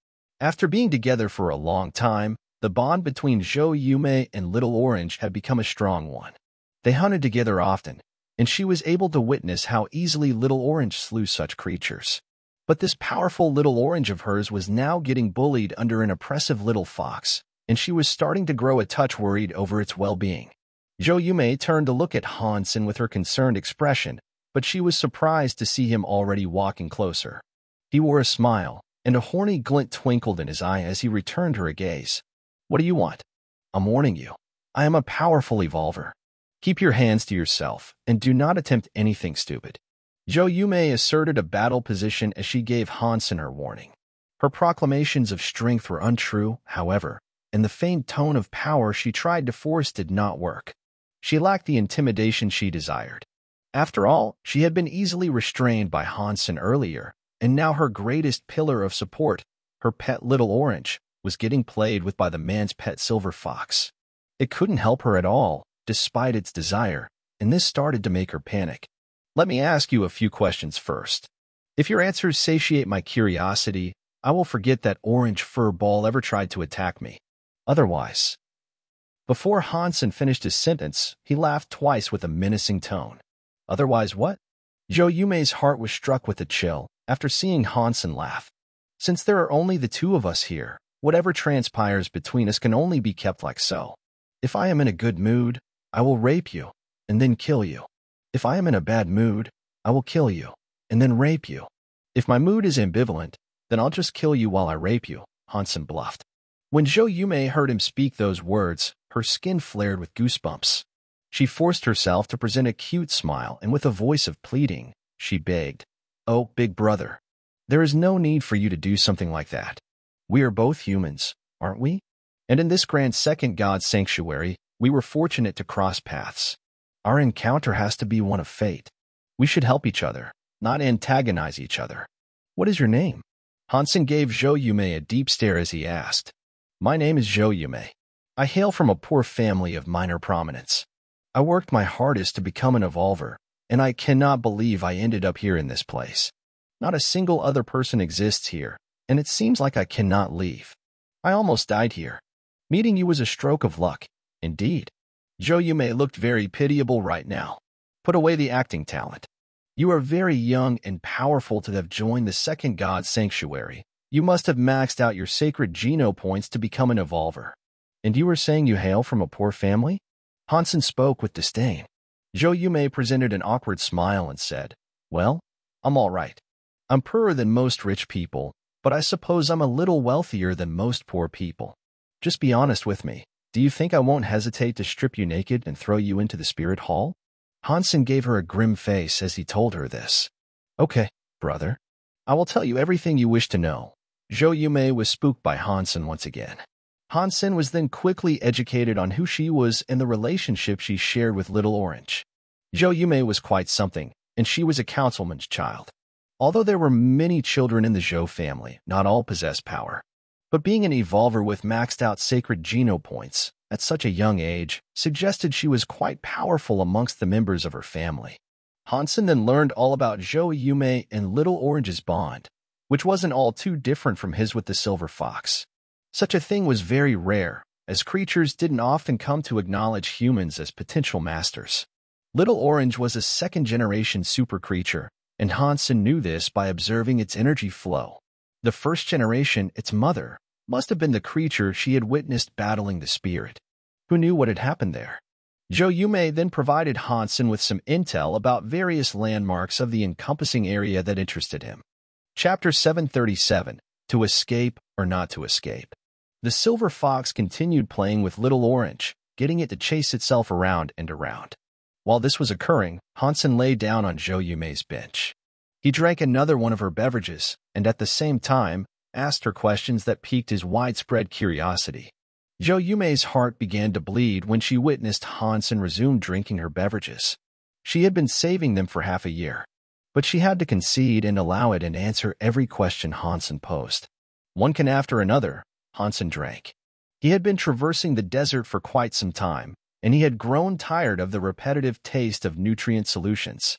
After being together for a long time, the bond between Zhou Yumei and Little Orange had become a strong one. They hunted together often, and she was able to witness how easily Little Orange slew such creatures. But this powerful Little Orange of hers was now getting bullied under an oppressive little fox, and she was starting to grow a touch worried over its well-being. Zhou Yumei turned to look at Hansen with her concerned expression, but she was surprised to see him already walking closer. He wore a smile, and a horny glint twinkled in his eye as he returned her a gaze. What do you want? I'm warning you. I am a powerful evolver. Keep your hands to yourself, and do not attempt anything stupid. Zhou Yumei asserted a battle position as she gave Hansen her warning. Her proclamations of strength were untrue, however, and the faint tone of power she tried to force did not work. She lacked the intimidation she desired. After all, she had been easily restrained by Hansen earlier, and now her greatest pillar of support, her pet little orange, was getting played with by the man's pet silver fox. It couldn't help her at all, despite its desire, and this started to make her panic. Let me ask you a few questions first. If your answers satiate my curiosity, I will forget that orange fur ball ever tried to attack me. Otherwise. Before Hansen finished his sentence, he laughed twice with a menacing tone. Otherwise what? Zhou Yumei's heart was struck with a chill after seeing Hansen laugh. Since there are only the two of us here, whatever transpires between us can only be kept like so. If I am in a good mood, I will rape you, and then kill you. If I am in a bad mood, I will kill you, and then rape you. If my mood is ambivalent, then I'll just kill you while I rape you, Hansen bluffed. When Zhou Yumei heard him speak those words, her skin flared with goosebumps. She forced herself to present a cute smile, and with a voice of pleading, she begged, Oh, big brother, there is no need for you to do something like that. We are both humans, aren't we? And in this grand second God sanctuary, we were fortunate to cross paths. Our encounter has to be one of fate. We should help each other, not antagonize each other. What is your name? Hansen gave Zhou Yumei a deep stare as he asked. My name is Zhou Yumei. I hail from a poor family of minor prominence. I worked my hardest to become an evolver, and I cannot believe I ended up here in this place. Not a single other person exists here, and it seems like I cannot leave. I almost died here. Meeting you was a stroke of luck, indeed. Zhou Yumei looked very pitiable right now. Put away the acting talent. You are very young and powerful to have joined the Second God Sanctuary. You must have maxed out your sacred Geno points to become an evolver. And you were saying you hail from a poor family? Hansen spoke with disdain. Zhou Yumei presented an awkward smile and said, Well, I'm all right. I'm poorer than most rich people, but I suppose I'm a little wealthier than most poor people. Just be honest with me. Do you think I won't hesitate to strip you naked and throw you into the spirit hall? Hansen gave her a grim face as he told her this. Okay, brother. I will tell you everything you wish to know. Zhou Yumei was spooked by Hansen once again. Hansen was then quickly educated on who she was and the relationship she shared with Little Orange. Zhou Yumei was quite something, and she was a councilman's child. Although there were many children in the Zhou family, not all possessed power. But being an evolver with maxed out sacred Geno points, at such a young age, suggested she was quite powerful amongst the members of her family. Hansen then learned all about Zhou Yumei and Little Orange's bond, which wasn't all too different from his with the Silver Fox. Such a thing was very rare, as creatures didn't often come to acknowledge humans as potential masters. Little Orange was a second-generation super creature, and Hansen knew this by observing its energy flow. The first generation, its mother, must have been the creature she had witnessed battling the spirit. Who knew what had happened there? Zhou Yumei then provided Hansen with some intel about various landmarks of the encompassing area that interested him. Chapter 737 To Escape or Not to Escape. The silver fox continued playing with Little Orange, getting it to chase itself around and around. While this was occurring, Hansen lay down on Zhou Yumei's bench. He drank another one of her beverages, and at the same time, asked her questions that piqued his widespread curiosity. Zhou Yumei's heart began to bleed when she witnessed Hansen resume drinking her beverages. She had been saving them for half a year, but she had to concede and allow it and answer every question Hansen posed. One can after another, Hansen drank. He had been traversing the desert for quite some time, and he had grown tired of the repetitive taste of nutrient solutions.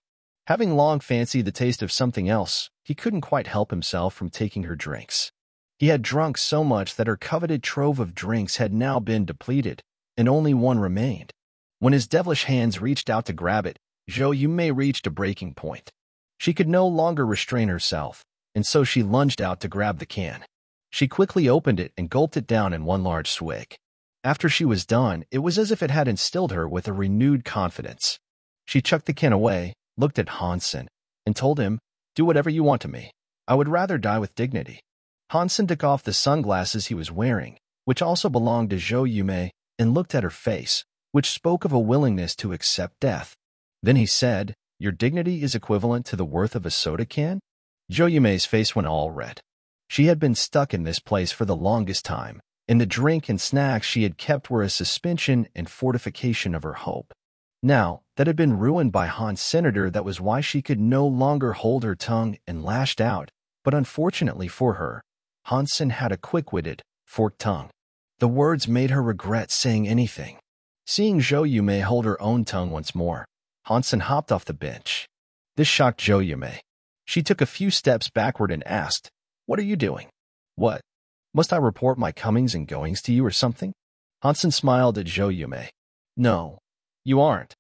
Having long fancied the taste of something else, he couldn't quite help himself from taking her drinks. He had drunk so much that her coveted trove of drinks had now been depleted, and only one remained. When his devilish hands reached out to grab it, Zhou Yumei reached a breaking point. She could no longer restrain herself, and so she lunged out to grab the can. She quickly opened it and gulped it down in one large swig. After she was done, it was as if it had instilled her with a renewed confidence. She chucked the can away, looked at Hansen, and told him do whatever you want to me. I would rather die with dignity. Hansen took off the sunglasses he was wearing, which also belonged to Zhou Yumei, and looked at her face, which spoke of a willingness to accept death. Then he said, Your dignity is equivalent to the worth of a soda can? Zhou Yumei's face went all red. She had been stuck in this place for the longest time, and the drink and snacks she had kept were a suspension and fortification of her hope. Now, that had been ruined by Hans Senator, that was why she could no longer hold her tongue and lashed out, but unfortunately for her, Hansen had a quick-witted, forked tongue. The words made her regret saying anything. Seeing Zhou Yumei hold her own tongue once more, Hansen hopped off the bench. This shocked Zhou Yumei. She took a few steps backward and asked, What are you doing? What? Must I report my comings and goings to you or something? Hansen smiled at Zhou Yumei. No, you aren't.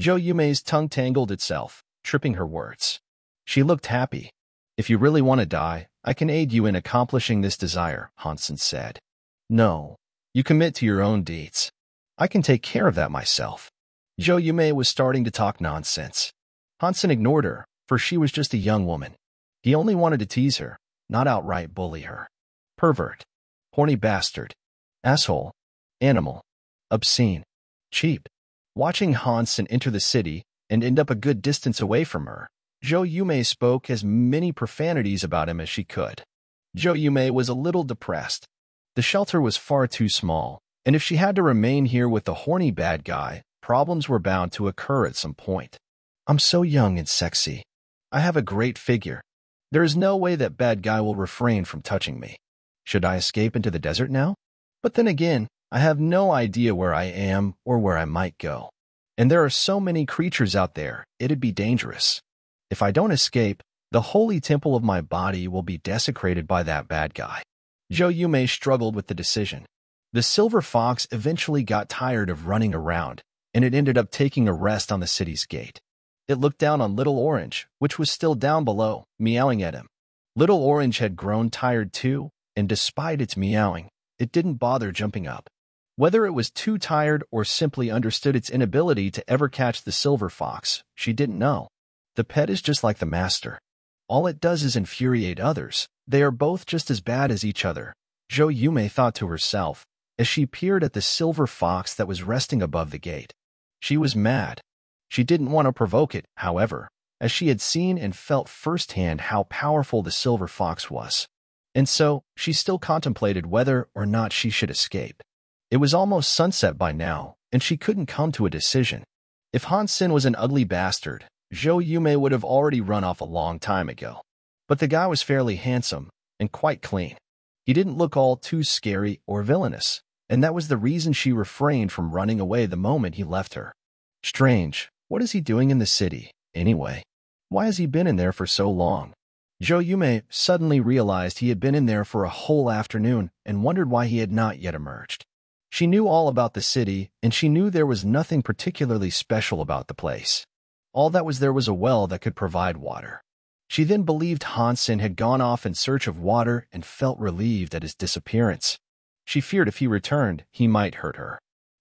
Zhou Yumei's tongue tangled itself, tripping her words. She looked happy. If you really want to die, I can aid you in accomplishing this desire, Hansen said. No, you commit to your own deeds. I can take care of that myself. Zhou Yumei was starting to talk nonsense. Hansen ignored her, for she was just a young woman. He only wanted to tease her, not outright bully her. Pervert. Horny bastard. Asshole. Animal. Obscene. Cheap. Watching Hansen enter the city and end up a good distance away from her, Zhou Yumei spoke as many profanities about him as she could. Zhou Yumei was a little depressed. The shelter was far too small, and if she had to remain here with the horny bad guy, problems were bound to occur at some point. I'm so young and sexy. I have a great figure. There is no way that bad guy will refrain from touching me. Should I escape into the desert now? But then again, I have no idea where I am or where I might go. And there are so many creatures out there, it'd be dangerous. If I don't escape, the holy temple of my body will be desecrated by that bad guy. Zhou Yumei struggled with the decision. The silver fox eventually got tired of running around, and it ended up taking a rest on the city's gate. It looked down on Little Orange, which was still down below, meowing at him. Little Orange had grown tired too, and despite its meowing, it didn't bother jumping up. Whether it was too tired or simply understood its inability to ever catch the silver fox, she didn't know. The pet is just like the master. All it does is infuriate others. They are both just as bad as each other. Zhou Yumei thought to herself, as she peered at the silver fox that was resting above the gate. She was mad. She didn't want to provoke it, however, as she had seen and felt firsthand how powerful the silver fox was. And so, she still contemplated whether or not she should escape. It was almost sunset by now, and she couldn't come to a decision. If Hansen was an ugly bastard, Zhou Yumei would have already run off a long time ago. But the guy was fairly handsome and quite clean. He didn't look all too scary or villainous, and that was the reason she refrained from running away the moment he left her. Strange, what is he doing in the city, anyway? Why has he been in there for so long? Zhou Yumei suddenly realized he had been in there for a whole afternoon and wondered why he had not yet emerged. She knew all about the city, and she knew there was nothing particularly special about the place. All that was there was a well that could provide water. She then believed Hansen had gone off in search of water and felt relieved at his disappearance. She feared if he returned, he might hurt her.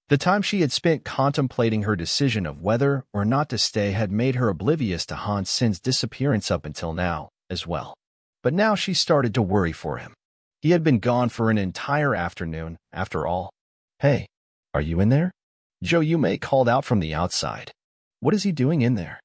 The time she had spent contemplating her decision of whether or not to stay had made her oblivious to Hansen's disappearance up until now, as well. But now she started to worry for him. He had been gone for an entire afternoon, after all. Hey, are you in there? Zhou Yumei called out from the outside. What is he doing in there?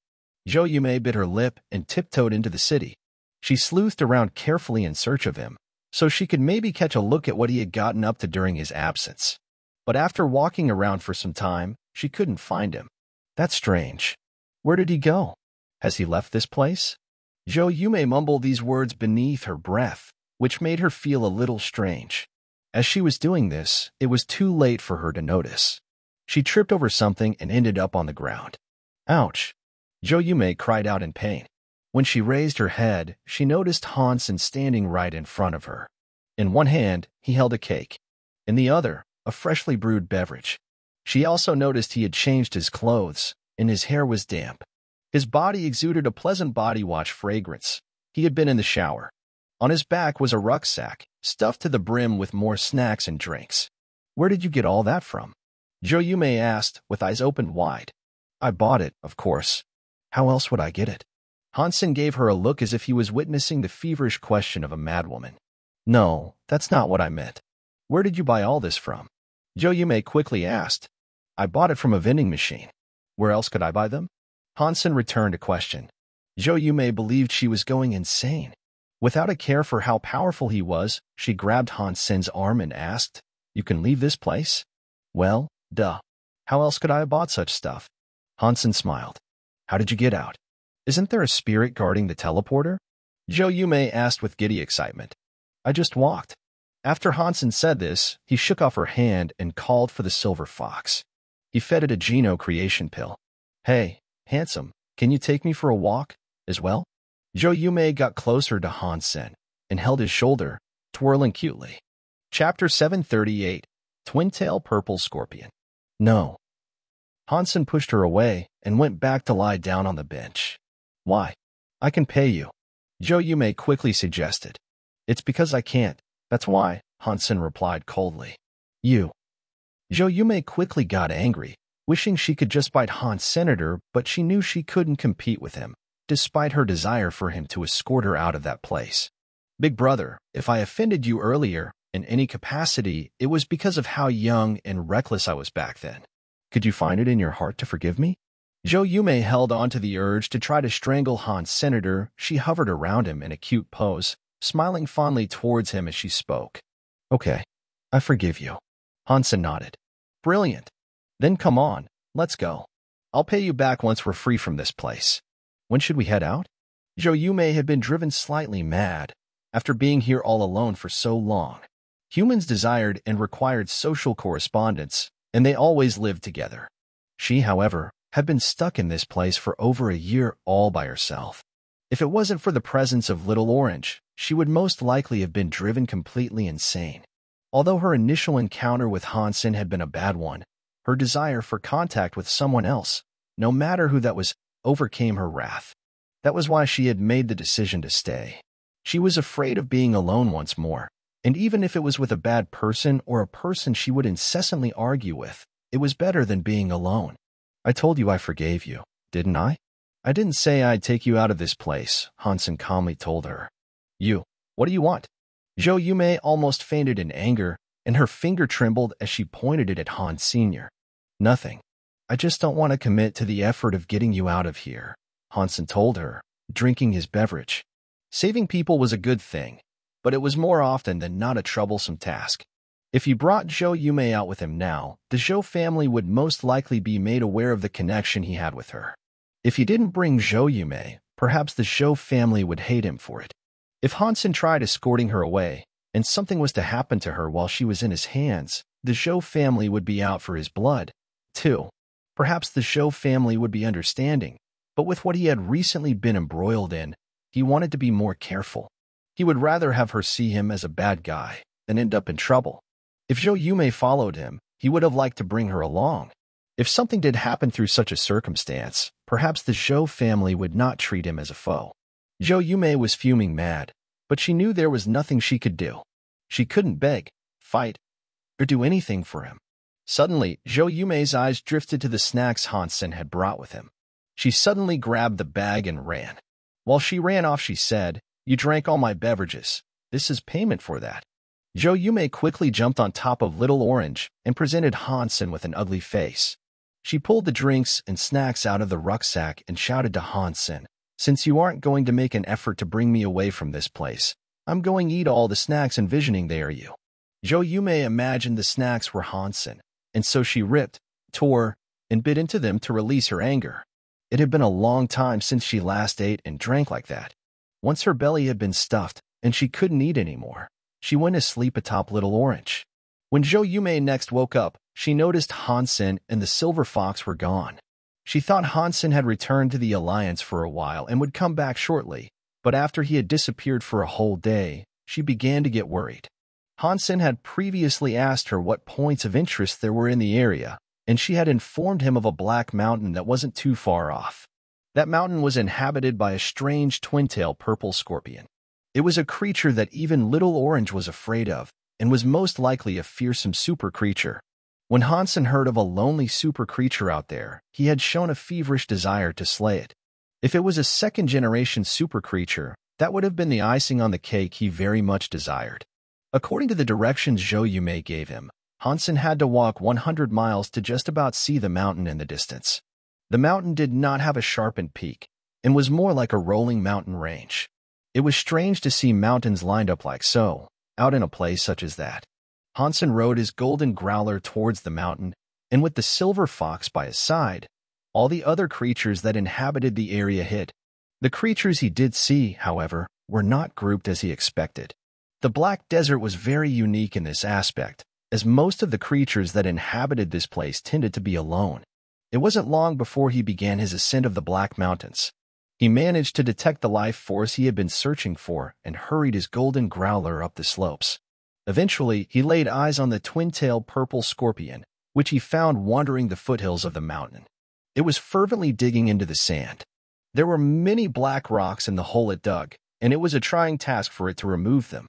Zhou Yumei bit her lip and tiptoed into the city. She sleuthed around carefully in search of him, so she could maybe catch a look at what he had gotten up to during his absence. But after walking around for some time, she couldn't find him. That's strange. Where did he go? Has he left this place? Zhou Yumei mumbled these words beneath her breath, which made her feel a little strange. As she was doing this, it was too late for her to notice. She tripped over something and ended up on the ground. Ouch! Zhou Yumei cried out in pain. When she raised her head, she noticed Hansen standing right in front of her. In one hand, he held a cake. In the other, a freshly brewed beverage. She also noticed he had changed his clothes, and his hair was damp. His body exuded a pleasant body wash fragrance. He had been in the shower. On his back was a rucksack, stuffed to the brim with more snacks and drinks. Where did you get all that from? Zhou Yumei asked, with eyes opened wide. I bought it, of course. How else would I get it? Hansen gave her a look as if he was witnessing the feverish question of a madwoman. No, that's not what I meant. Where did you buy all this from? Zhou Yumei quickly asked. I bought it from a vending machine. Where else could I buy them? Hansen returned a question. Zhou Yumei believed she was going insane. Without a care for how powerful he was, she grabbed Hansen's arm and asked, You can leave this place? Well, duh. How else could I have bought such stuff? Hansen smiled. How did you get out? Isn't there a spirit guarding the teleporter? Zhou Yumei asked with giddy excitement. I just walked. After Hansen said this, he shook off her hand and called for the silver fox. He fed it a Geno creation pill. Hey, handsome, can you take me for a walk as well? Zhou Yumei got closer to Hansen and held his shoulder, twirling cutely. Chapter 738 Twin-tail Purple Scorpion No. Hansen pushed her away and went back to lie down on the bench. Why? I can pay you. Zhou Yumei quickly suggested. It's because I can't. That's why, Hansen replied coldly. You. Zhou Yumei quickly got angry, wishing she could just bite Han's senator, but she knew she couldn't compete with him, despite her desire for him to escort her out of that place. Big brother, if I offended you earlier, in any capacity, it was because of how young and reckless I was back then. Could you find it in your heart to forgive me? Zhou Yumei held on to the urge to try to strangle Han's senator. She hovered around him in a cute pose, smiling fondly towards him as she spoke. Okay, I forgive you. Hansen nodded. Brilliant. Then come on, let's go. I'll pay you back once we're free from this place. When should we head out? Zhou Yumei had been driven slightly mad after being here all alone for so long. Humans desired and required social correspondence, and they always lived together. She, however, had been stuck in this place for over a year all by herself. If it wasn't for the presence of Little Orange, she would most likely have been driven completely insane. Although her initial encounter with Hansen had been a bad one, her desire for contact with someone else, no matter who that was, overcame her wrath. That was why she had made the decision to stay. She was afraid of being alone once more, and even if it was with a bad person or a person she would incessantly argue with, it was better than being alone. I told you I forgave you, didn't I? I didn't say I'd take you out of this place, Hansen calmly told her. You, what do you want? Zhou Yumei almost fainted in anger, and her finger trembled as she pointed it at Hansen Nothing. I just don't want to commit to the effort of getting you out of here, Hansen told her, drinking his beverage. Saving people was a good thing, but it was more often than not a troublesome task. If he brought Zhou Yumei out with him now, the Zhou family would most likely be made aware of the connection he had with her. If he didn't bring Zhou Yumei, perhaps the Zhou family would hate him for it. If Hansen tried escorting her away, and something was to happen to her while she was in his hands, the Zhou family would be out for his blood, too. Perhaps the Zhou family would be understanding, but with what he had recently been embroiled in, he wanted to be more careful. He would rather have her see him as a bad guy than end up in trouble. If Zhou Yumei followed him, he would have liked to bring her along. If something did happen through such a circumstance, perhaps the Zhou family would not treat him as a foe. Zhou Yumei was fuming mad, but she knew there was nothing she could do. She couldn't beg, fight, or do anything for him. Suddenly, Zhou Yumei's eyes drifted to the snacks Hansen had brought with him. She suddenly grabbed the bag and ran. While she ran off, she said, You drank all my beverages. This is payment for that. Zhou Yumei quickly jumped on top of Little Orange and presented Hansen with an ugly face. She pulled the drinks and snacks out of the rucksack and shouted to Hansen, since you aren't going to make an effort to bring me away from this place, I'm going eat all the snacks envisioning they are you. Zhou Yumei imagined the snacks were Hansen, and so she ripped, tore, and bit into them to release her anger. It had been a long time since she last ate and drank like that. Once her belly had been stuffed, and she couldn't eat anymore, she went to sleep atop Little Orange. When Zhou Yumei next woke up, she noticed Hansen and the silver fox were gone. She thought Hansen had returned to the Alliance for a while and would come back shortly, but after he had disappeared for a whole day, she began to get worried. Hansen had previously asked her what points of interest there were in the area, and she had informed him of a black mountain that wasn't too far off. That mountain was inhabited by a strange twin-tail purple scorpion. It was a creature that even Little Orange was afraid of, and was most likely a fearsome super creature. When Hansen heard of a lonely super creature out there, he had shown a feverish desire to slay it. If it was a second-generation super creature, that would have been the icing on the cake he very much desired. According to the directions Zhou Yumei gave him, Hansen had to walk 100 miles to just about see the mountain in the distance. The mountain did not have a sharpened peak and was more like a rolling mountain range. It was strange to see mountains lined up like so, out in a place such as that. Hansen rode his golden growler towards the mountain, and with the silver fox by his side, all the other creatures that inhabited the area hid. The creatures he did see, however, were not grouped as he expected. The Black Desert was very unique in this aspect, as most of the creatures that inhabited this place tended to be alone. It wasn't long before he began his ascent of the Black Mountains. He managed to detect the life force he had been searching for and hurried his golden growler up the slopes. Eventually, he laid eyes on the twin-tailed purple scorpion, which he found wandering the foothills of the mountain. It was fervently digging into the sand. There were many black rocks in the hole it dug, and it was a trying task for it to remove them.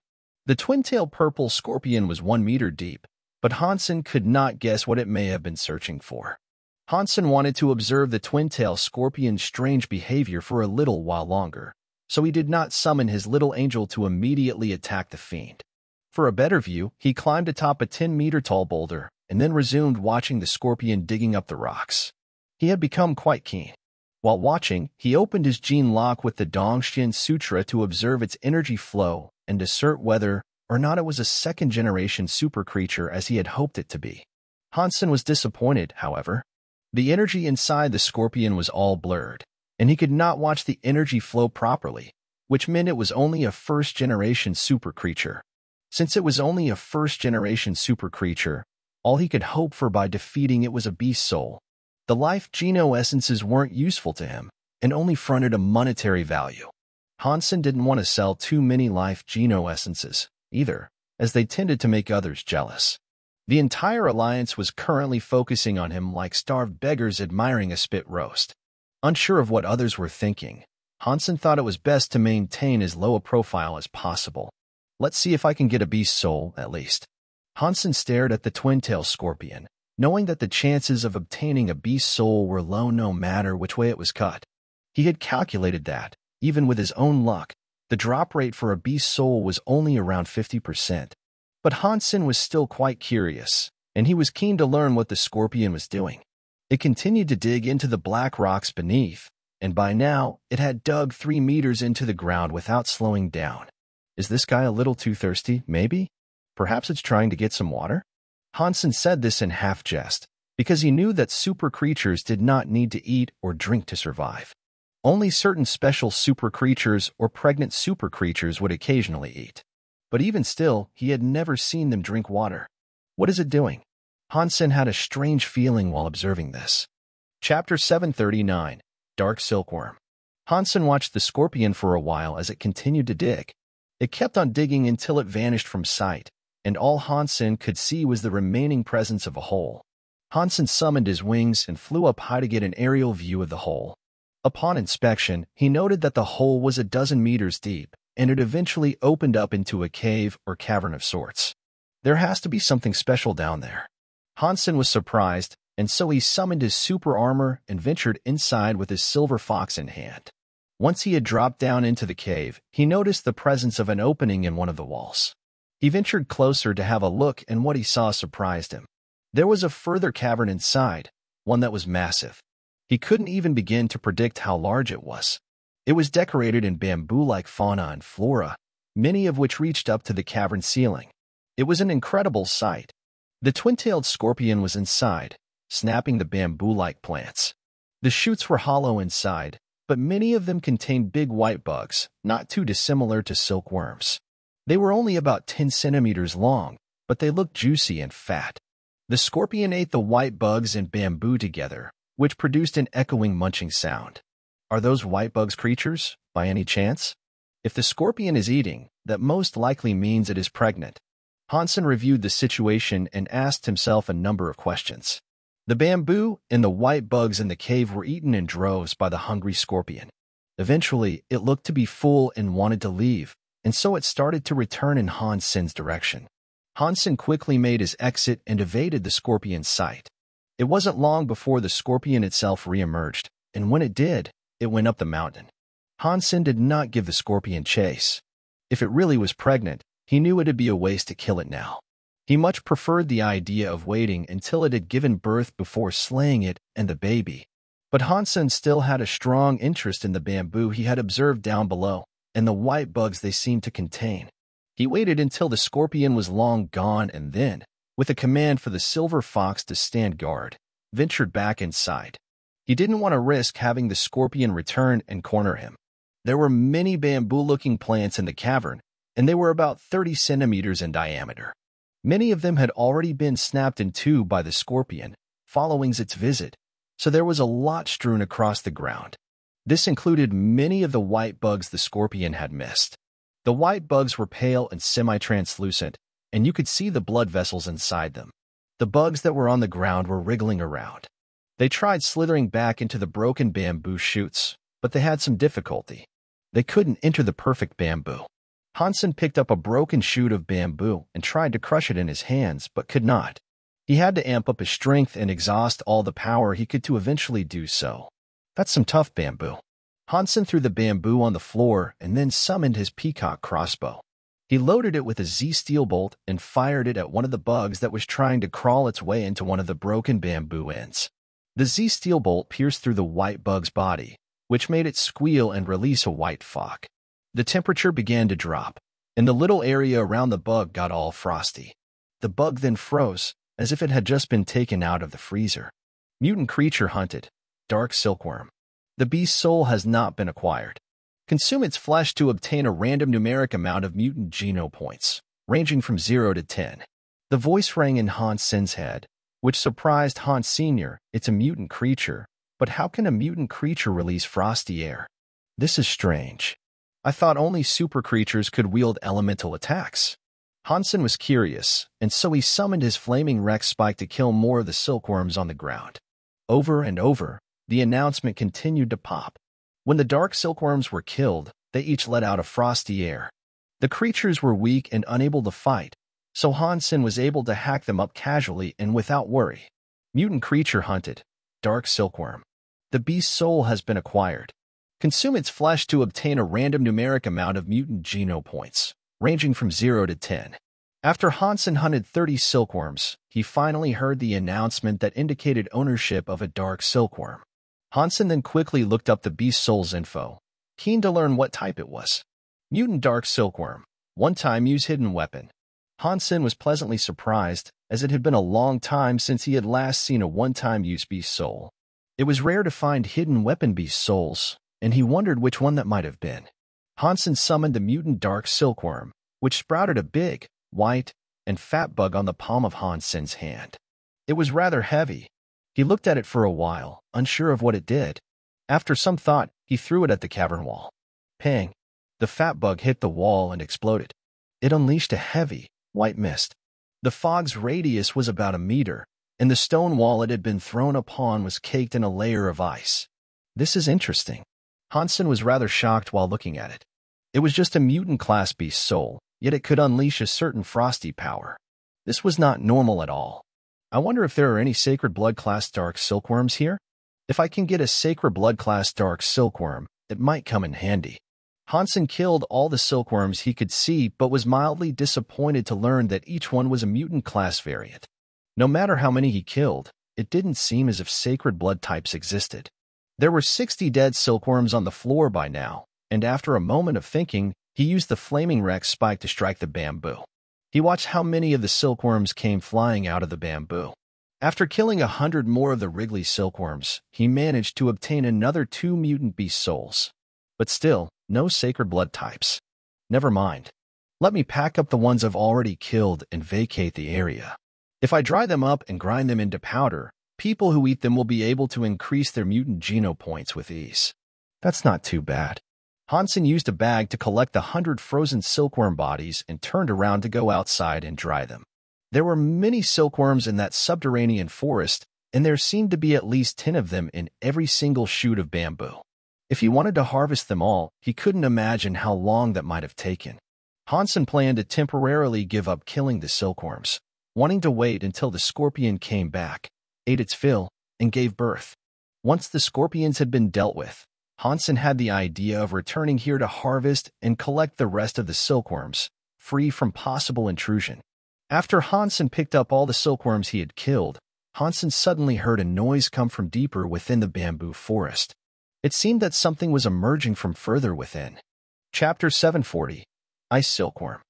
The twin-tailed purple scorpion was one meter deep, but Hansen could not guess what it may have been searching for. Hansen wanted to observe the twin-tailed scorpion's strange behavior for a little while longer, so he did not summon his little angel to immediately attack the fiend. For a better view, he climbed atop a 10-meter-tall boulder and then resumed watching the scorpion digging up the rocks. He had become quite keen. While watching, he opened his gene lock with the Dongxuan Sutra to observe its energy flow and assert whether or not it was a second-generation super creature as he had hoped it to be. Hansen was disappointed, however, the energy inside the scorpion was all blurred, and he could not watch the energy flow properly, which meant it was only a first-generation super creature. Since it was only a first-generation super creature, all he could hope for by defeating it was a beast soul. The life geno essences weren't useful to him, and only fronted a monetary value. Hansen didn't want to sell too many life geno essences, either, as they tended to make others jealous. The entire alliance was currently focusing on him like starved beggars admiring a spit roast. Unsure of what others were thinking, Hansen thought it was best to maintain as low a profile as possible. Let's see if I can get a beast soul, at least. Hansen stared at the twin-tail scorpion, knowing that the chances of obtaining a beast soul were low no matter which way it was cut. He had calculated that, even with his own luck, the drop rate for a beast soul was only around 50%. But Hansen was still quite curious, and he was keen to learn what the scorpion was doing. It continued to dig into the black rocks beneath, and by now it had dug three meters into the ground without slowing down. Is this guy a little too thirsty, maybe? Perhaps it's trying to get some water? Hansen said this in half jest, because he knew that super creatures did not need to eat or drink to survive. Only certain special super creatures or pregnant super creatures would occasionally eat. But even still, he had never seen them drink water. What is it doing? Hansen had a strange feeling while observing this. Chapter 739 Dark Silkworm Hansen watched the scorpion for a while as it continued to dig. It kept on digging until it vanished from sight, and all Hansen could see was the remaining presence of a hole. Hansen summoned his wings and flew up high to get an aerial view of the hole. Upon inspection, he noted that the hole was a dozen meters deep and it eventually opened up into a cave or cavern of sorts. There has to be something special down there. Hansen was surprised, and so he summoned his super armor and ventured inside with his silver fox in hand. Once he had dropped down into the cave, he noticed the presence of an opening in one of the walls. He ventured closer to have a look, and what he saw surprised him. There was a further cavern inside, one that was massive. He couldn't even begin to predict how large it was. It was decorated in bamboo-like fauna and flora, many of which reached up to the cavern ceiling. It was an incredible sight. The twin-tailed scorpion was inside, snapping the bamboo-like plants. The shoots were hollow inside, but many of them contained big white bugs, not too dissimilar to silkworms. They were only about 10 centimeters long, but they looked juicy and fat. The scorpion ate the white bugs and bamboo together, which produced an echoing munching sound. Are those white bugs creatures, by any chance? If the scorpion is eating, that most likely means it is pregnant. Hansen reviewed the situation and asked himself a number of questions. The bamboo and the white bugs in the cave were eaten in droves by the hungry scorpion. Eventually, it looked to be full and wanted to leave, and so it started to return in Hansen's direction. Hansen quickly made his exit and evaded the scorpion's sight. It wasn't long before the scorpion itself reemerged, and when it did, it went up the mountain. Hansen did not give the scorpion chase. If it really was pregnant, he knew it'd be a waste to kill it now. He much preferred the idea of waiting until it had given birth before slaying it and the baby. But Hansen still had a strong interest in the bamboo he had observed down below. and the white bugs they seemed to contain. He waited until the scorpion was long gone and then, with a command for the silver fox to stand guard, ventured back inside. He didn't want to risk having the scorpion return and corner him. There were many bamboo-looking plants in the cavern, and they were about 30 centimeters in diameter. Many of them had already been snapped in two by the scorpion, following its visit, so there was a lot strewn across the ground. This included many of the white bugs the scorpion had missed. The white bugs were pale and semi-translucent, and you could see the blood vessels inside them. The bugs that were on the ground were wriggling around. They tried slithering back into the broken bamboo shoots, but they had some difficulty. They couldn't enter the perfect bamboo. Hansen picked up a broken shoot of bamboo and tried to crush it in his hands, but could not. He had to amp up his strength and exhaust all the power he could to eventually do so. That's some tough bamboo. Hansen threw the bamboo on the floor and then summoned his peacock crossbow. He loaded it with a Z steel bolt and fired it at one of the bugs that was trying to crawl its way into one of the broken bamboo ends. The Z steel bolt pierced through the white bug's body, which made it squeal and release a white fog. The temperature began to drop, and the little area around the bug got all frosty. The bug then froze, as if it had just been taken out of the freezer. Mutant creature hunted, dark silkworm. The beast's soul has not been acquired. Consume its flesh to obtain a random numeric amount of mutant geno points, ranging from 0 to 10. The voice rang in Hansen's head, which surprised Hansen. It's a mutant creature, but how can a mutant creature release frosty air? This is strange. I thought only super creatures could wield elemental attacks. Hansen was curious, and so he summoned his flaming Rex spike to kill more of the silkworms on the ground. Over and over, the announcement continued to pop. When the dark silkworms were killed, they each let out a frosty air. The creatures were weak and unable to fight, so Hansen was able to hack them up casually and without worry. Mutant creature hunted, dark silkworm. The beast's soul has been acquired. Consume its flesh to obtain a random numeric amount of mutant geno points, ranging from 0 to 10. After Hansen hunted 30 silkworms, he finally heard the announcement that indicated ownership of a dark silkworm. Hansen then quickly looked up the beast soul's info, keen to learn what type it was. Mutant Dark Silkworm, one-time use hidden weapon. Hansen was pleasantly surprised, as it had been a long time since he had last seen a one-time use beast soul. It was rare to find hidden weapon beast souls, and he wondered which one that might have been. Hansen summoned the mutant dark silkworm, which sprouted a big, white, and fat bug on the palm of Hansen's hand. It was rather heavy, he looked at it for a while, unsure of what it did. After some thought, he threw it at the cavern wall. Pang! The fat bug hit the wall and exploded. It unleashed a heavy, white mist. The fog's radius was about a meter, and the stone wall it had been thrown upon was caked in a layer of ice. This is interesting. Hansen was rather shocked while looking at it. It was just a mutant class beast soul, yet it could unleash a certain frosty power. This was not normal at all. I wonder if there are any Sacred Blood Class Dark Silkworms here? If I can get a Sacred Blood Class Dark Silkworm, it might come in handy. Hansen killed all the silkworms he could see, but was mildly disappointed to learn that each one was a mutant class variant. No matter how many he killed, it didn't seem as if sacred blood types existed. There were 60 dead silkworms on the floor by now, and after a moment of thinking, he used the flaming Rex spike to strike the bamboo. He watched how many of the silkworms came flying out of the bamboo. After killing a hundred more of the Wriggly silkworms, he managed to obtain another two mutant beast souls. But still, no sacred blood types. Never mind. Let me pack up the ones I've already killed and vacate the area. If I dry them up and grind them into powder, people who eat them will be able to increase their mutant geno points with ease. That's not too bad. Hansen used a bag to collect the hundred frozen silkworm bodies and turned around to go outside and dry them. There were many silkworms in that subterranean forest, and there seemed to be at least ten of them in every single shoot of bamboo. If he wanted to harvest them all, he couldn't imagine how long that might have taken. Hansen planned to temporarily give up killing the silkworms, wanting to wait until the scorpion came back, ate its fill, and gave birth. Once the scorpions had been dealt with, Hansen had the idea of returning here to harvest and collect the rest of the silkworms, free from possible intrusion. After Hansen picked up all the silkworms he had killed, Hansen suddenly heard a noise come from deeper within the bamboo forest. It seemed that something was emerging from further within. Chapter 740 Ice Silkworm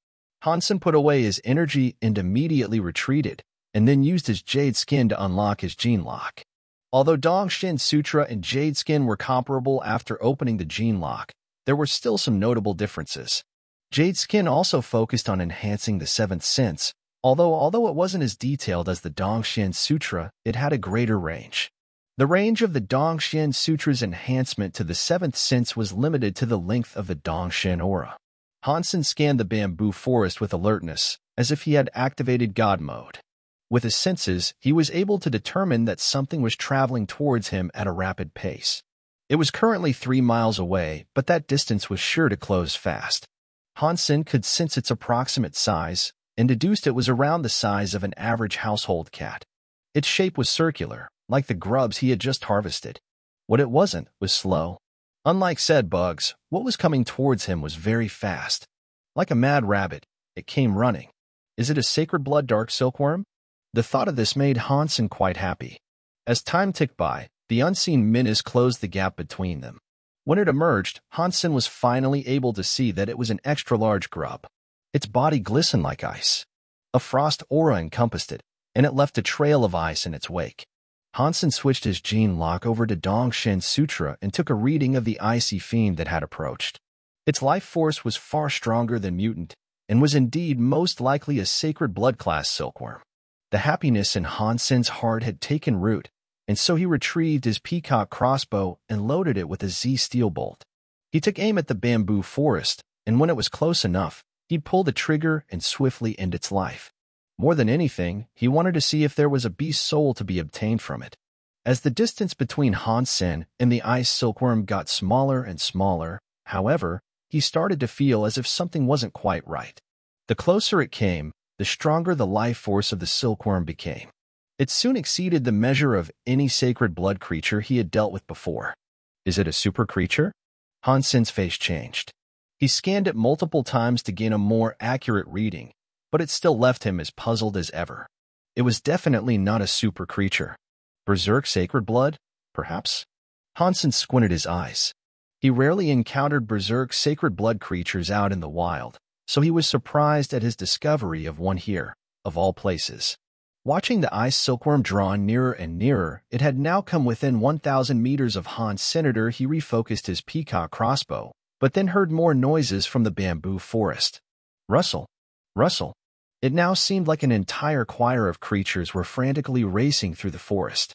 Hansen put away his energy and immediately retreated, and then used his Jade Skin to unlock his Gene Lock. Although Dongxuan Sutra and Jade Skin were comparable after opening the Gene Lock, there were still some notable differences. Jade Skin also focused on enhancing the seventh sense, although although it wasn't as detailed as the Dongxuan Sutra, it had a greater range. The range of the Dongxuan Sutra's enhancement to the seventh sense was limited to the length of the Dongxuan aura. Hansen scanned the bamboo forest with alertness, as if he had activated God mode. With his senses, he was able to determine that something was traveling towards him at a rapid pace. It was currently three miles away, but that distance was sure to close fast. Hansen could sense its approximate size, and deduced it was around the size of an average household cat. Its shape was circular, like the grubs he had just harvested. What it wasn't was slow. Unlike said bugs, what was coming towards him was very fast. Like a mad rabbit, it came running. Is it a sacred blood dark silkworm? The thought of this made Hansen quite happy. As time ticked by, the unseen menace closed the gap between them. When it emerged, Hansen was finally able to see that it was an extra-large grub. Its body glistened like ice. A frost aura encompassed it, and it left a trail of ice in its wake. Hansen switched his gene lock over to Dongxuan Sutra and took a reading of the icy fiend that had approached. Its life force was far stronger than mutant, and was indeed most likely a sacred blood class silkworm. The happiness in Hansen's heart had taken root, and so he retrieved his peacock crossbow and loaded it with a Z steel bolt. He took aim at the bamboo forest, and when it was close enough, He'd pull the trigger and swiftly end its life. More than anything, he wanted to see if there was a beast soul to be obtained from it. As the distance between Hansen and the ice silkworm got smaller and smaller, however, he started to feel as if something wasn't quite right. The closer it came, the stronger the life force of the silkworm became. It soon exceeded the measure of any sacred blood creature he had dealt with before. Is it a super creature? Hansen's face changed. He scanned it multiple times to gain a more accurate reading, but it still left him as puzzled as ever. It was definitely not a super creature. Berserk Sacred Blood? Perhaps? Hansen squinted his eyes. He rarely encountered Berserk Sacred Blood creatures out in the wild, so he was surprised at his discovery of one here, of all places. Watching the ice silkworm draw nearer and nearer, it had now come within 1,000 meters of Hans Senator. He refocused his peacock crossbow but then heard more noises from the bamboo forest. Rustle, rustle. It now seemed like an entire choir of creatures were frantically racing through the forest.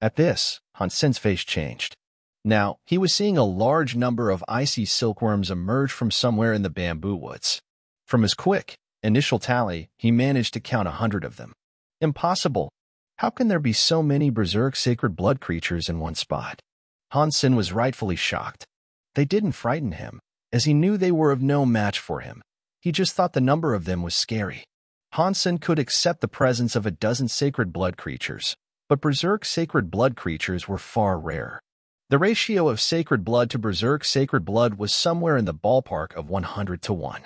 At this, Hansen's face changed. Now, he was seeing a large number of icy silkworms emerge from somewhere in the bamboo woods. From his quick, initial tally, he managed to count a hundred of them. Impossible. How can there be so many berserk sacred blood creatures in one spot? Hansen was rightfully shocked. They didn't frighten him, as he knew they were of no match for him. He just thought the number of them was scary. Hansen could accept the presence of a dozen sacred blood creatures, but berserk sacred blood creatures were far rarer. The ratio of sacred blood to berserk sacred blood was somewhere in the ballpark of 100 to 1.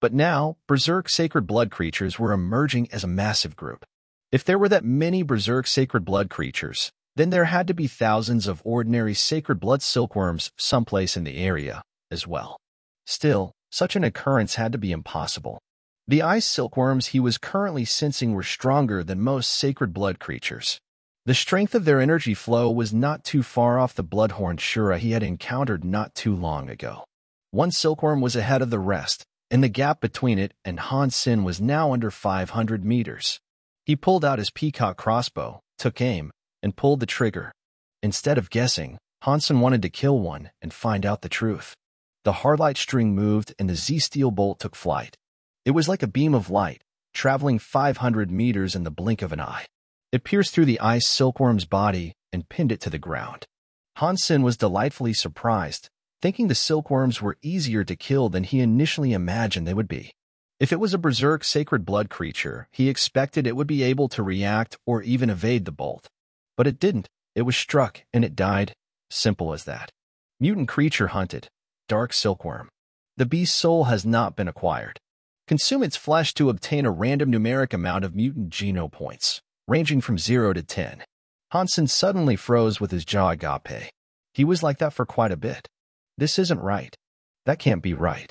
But now, berserk sacred blood creatures were emerging as a massive group. If there were that many berserk sacred blood creatures, then there had to be thousands of ordinary sacred blood silkworms someplace in the area as well. Still, such an occurrence had to be impossible. The ice silkworms he was currently sensing were stronger than most sacred blood creatures. The strength of their energy flow was not too far off the bloodhorn Shura he had encountered not too long ago. One silkworm was ahead of the rest, and the gap between it and Hansen was now under 500 meters. He pulled out his peacock crossbow, took aim, and pulled the trigger. Instead of guessing, Hansen wanted to kill one and find out the truth. The hardlight string moved and the Z-steel bolt took flight. It was like a beam of light, traveling 500 meters in the blink of an eye. It pierced through the ice silkworm's body and pinned it to the ground. Hansen was delightfully surprised, thinking the silkworms were easier to kill than he initially imagined they would be. If it was a berserk sacred blood creature, he expected it would be able to react or even evade the bolt. But it didn't. It was struck, and it died. Simple as that. Mutant creature hunted. Dark silkworm. The beast's soul has not been acquired. Consume its flesh to obtain a random numeric amount of mutant geno points, ranging from 0 to 10. Hansen suddenly froze with his jaw agape. He was like that for quite a bit. This isn't right. That can't be right.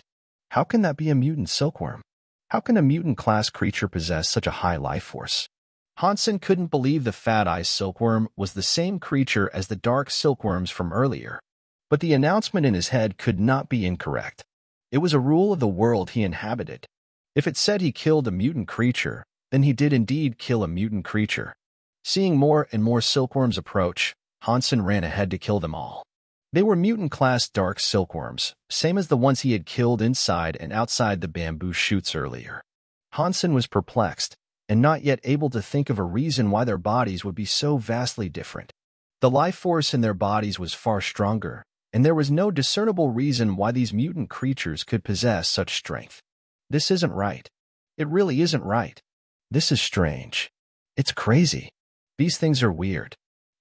How can that be a mutant silkworm? How can a mutant-class creature possess such a high life force? Hansen couldn't believe the fat-eyed silkworm was the same creature as the dark silkworms from earlier. But the announcement in his head could not be incorrect. It was a rule of the world he inhabited. If it said he killed a mutant creature, then he did indeed kill a mutant creature. Seeing more and more silkworms approach, Hansen ran ahead to kill them all. They were mutant-class dark silkworms, same as the ones he had killed inside and outside the bamboo shoots earlier. Hansen was perplexed and not yet able to think of a reason why their bodies would be so vastly different. The life force in their bodies was far stronger, and there was no discernible reason why these mutant creatures could possess such strength. This isn't right. It really isn't right. This is strange. It's crazy. These things are weird.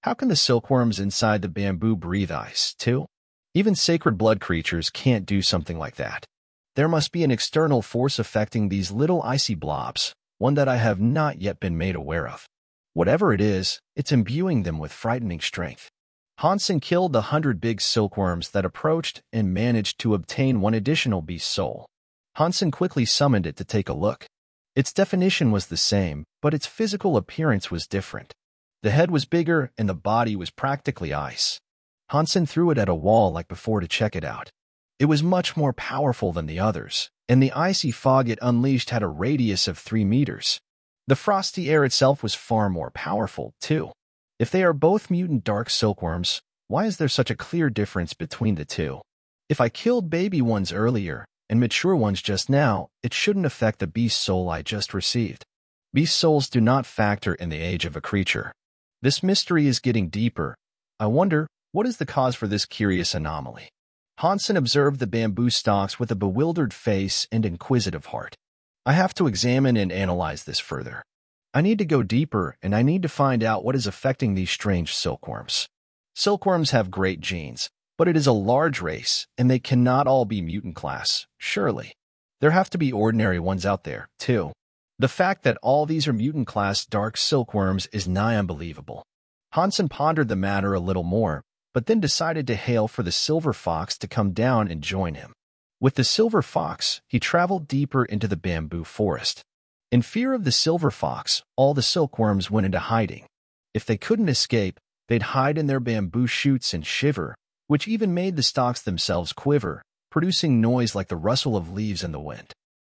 How can the silkworms inside the bamboo breathe ice, too? Even sacred blood creatures can't do something like that. There must be an external force affecting these little icy blobs, one that I have not yet been made aware of. Whatever it is, it's imbuing them with frightening strength. Hansen killed the hundred big silkworms that approached and managed to obtain one additional beast soul. Hansen quickly summoned it to take a look. Its definition was the same, but its physical appearance was different. The head was bigger and the body was practically ice. Hansen threw it at a wall like before to check it out. It was much more powerful than the others, and the icy fog it unleashed had a radius of three meters. The frosty air itself was far more powerful, too. If they are both mutant dark silkworms, why is there such a clear difference between the two? If I killed baby ones earlier and mature ones just now, it shouldn't affect the beast soul I just received. Beast souls do not factor in the age of a creature. This mystery is getting deeper. I wonder, what is the cause for this curious anomaly? Hansen observed the bamboo stalks with a bewildered face and inquisitive heart. I have to examine and analyze this further. I need to go deeper, and I need to find out what is affecting these strange silkworms. Silkworms have great genes, but it is a large race, and they cannot all be mutant class, surely. There have to be ordinary ones out there, too. The fact that all these are mutant class dark silkworms is nigh unbelievable. Hansen pondered the matter a little more, but then decided to hail for the silver fox to come down and join him. With the silver fox, he traveled deeper into the bamboo forest. In fear of the silver fox, all the silkworms went into hiding. If they couldn't escape, they'd hide in their bamboo shoots and shiver, which even made the stalks themselves quiver, producing noise like the rustle of leaves in the wind.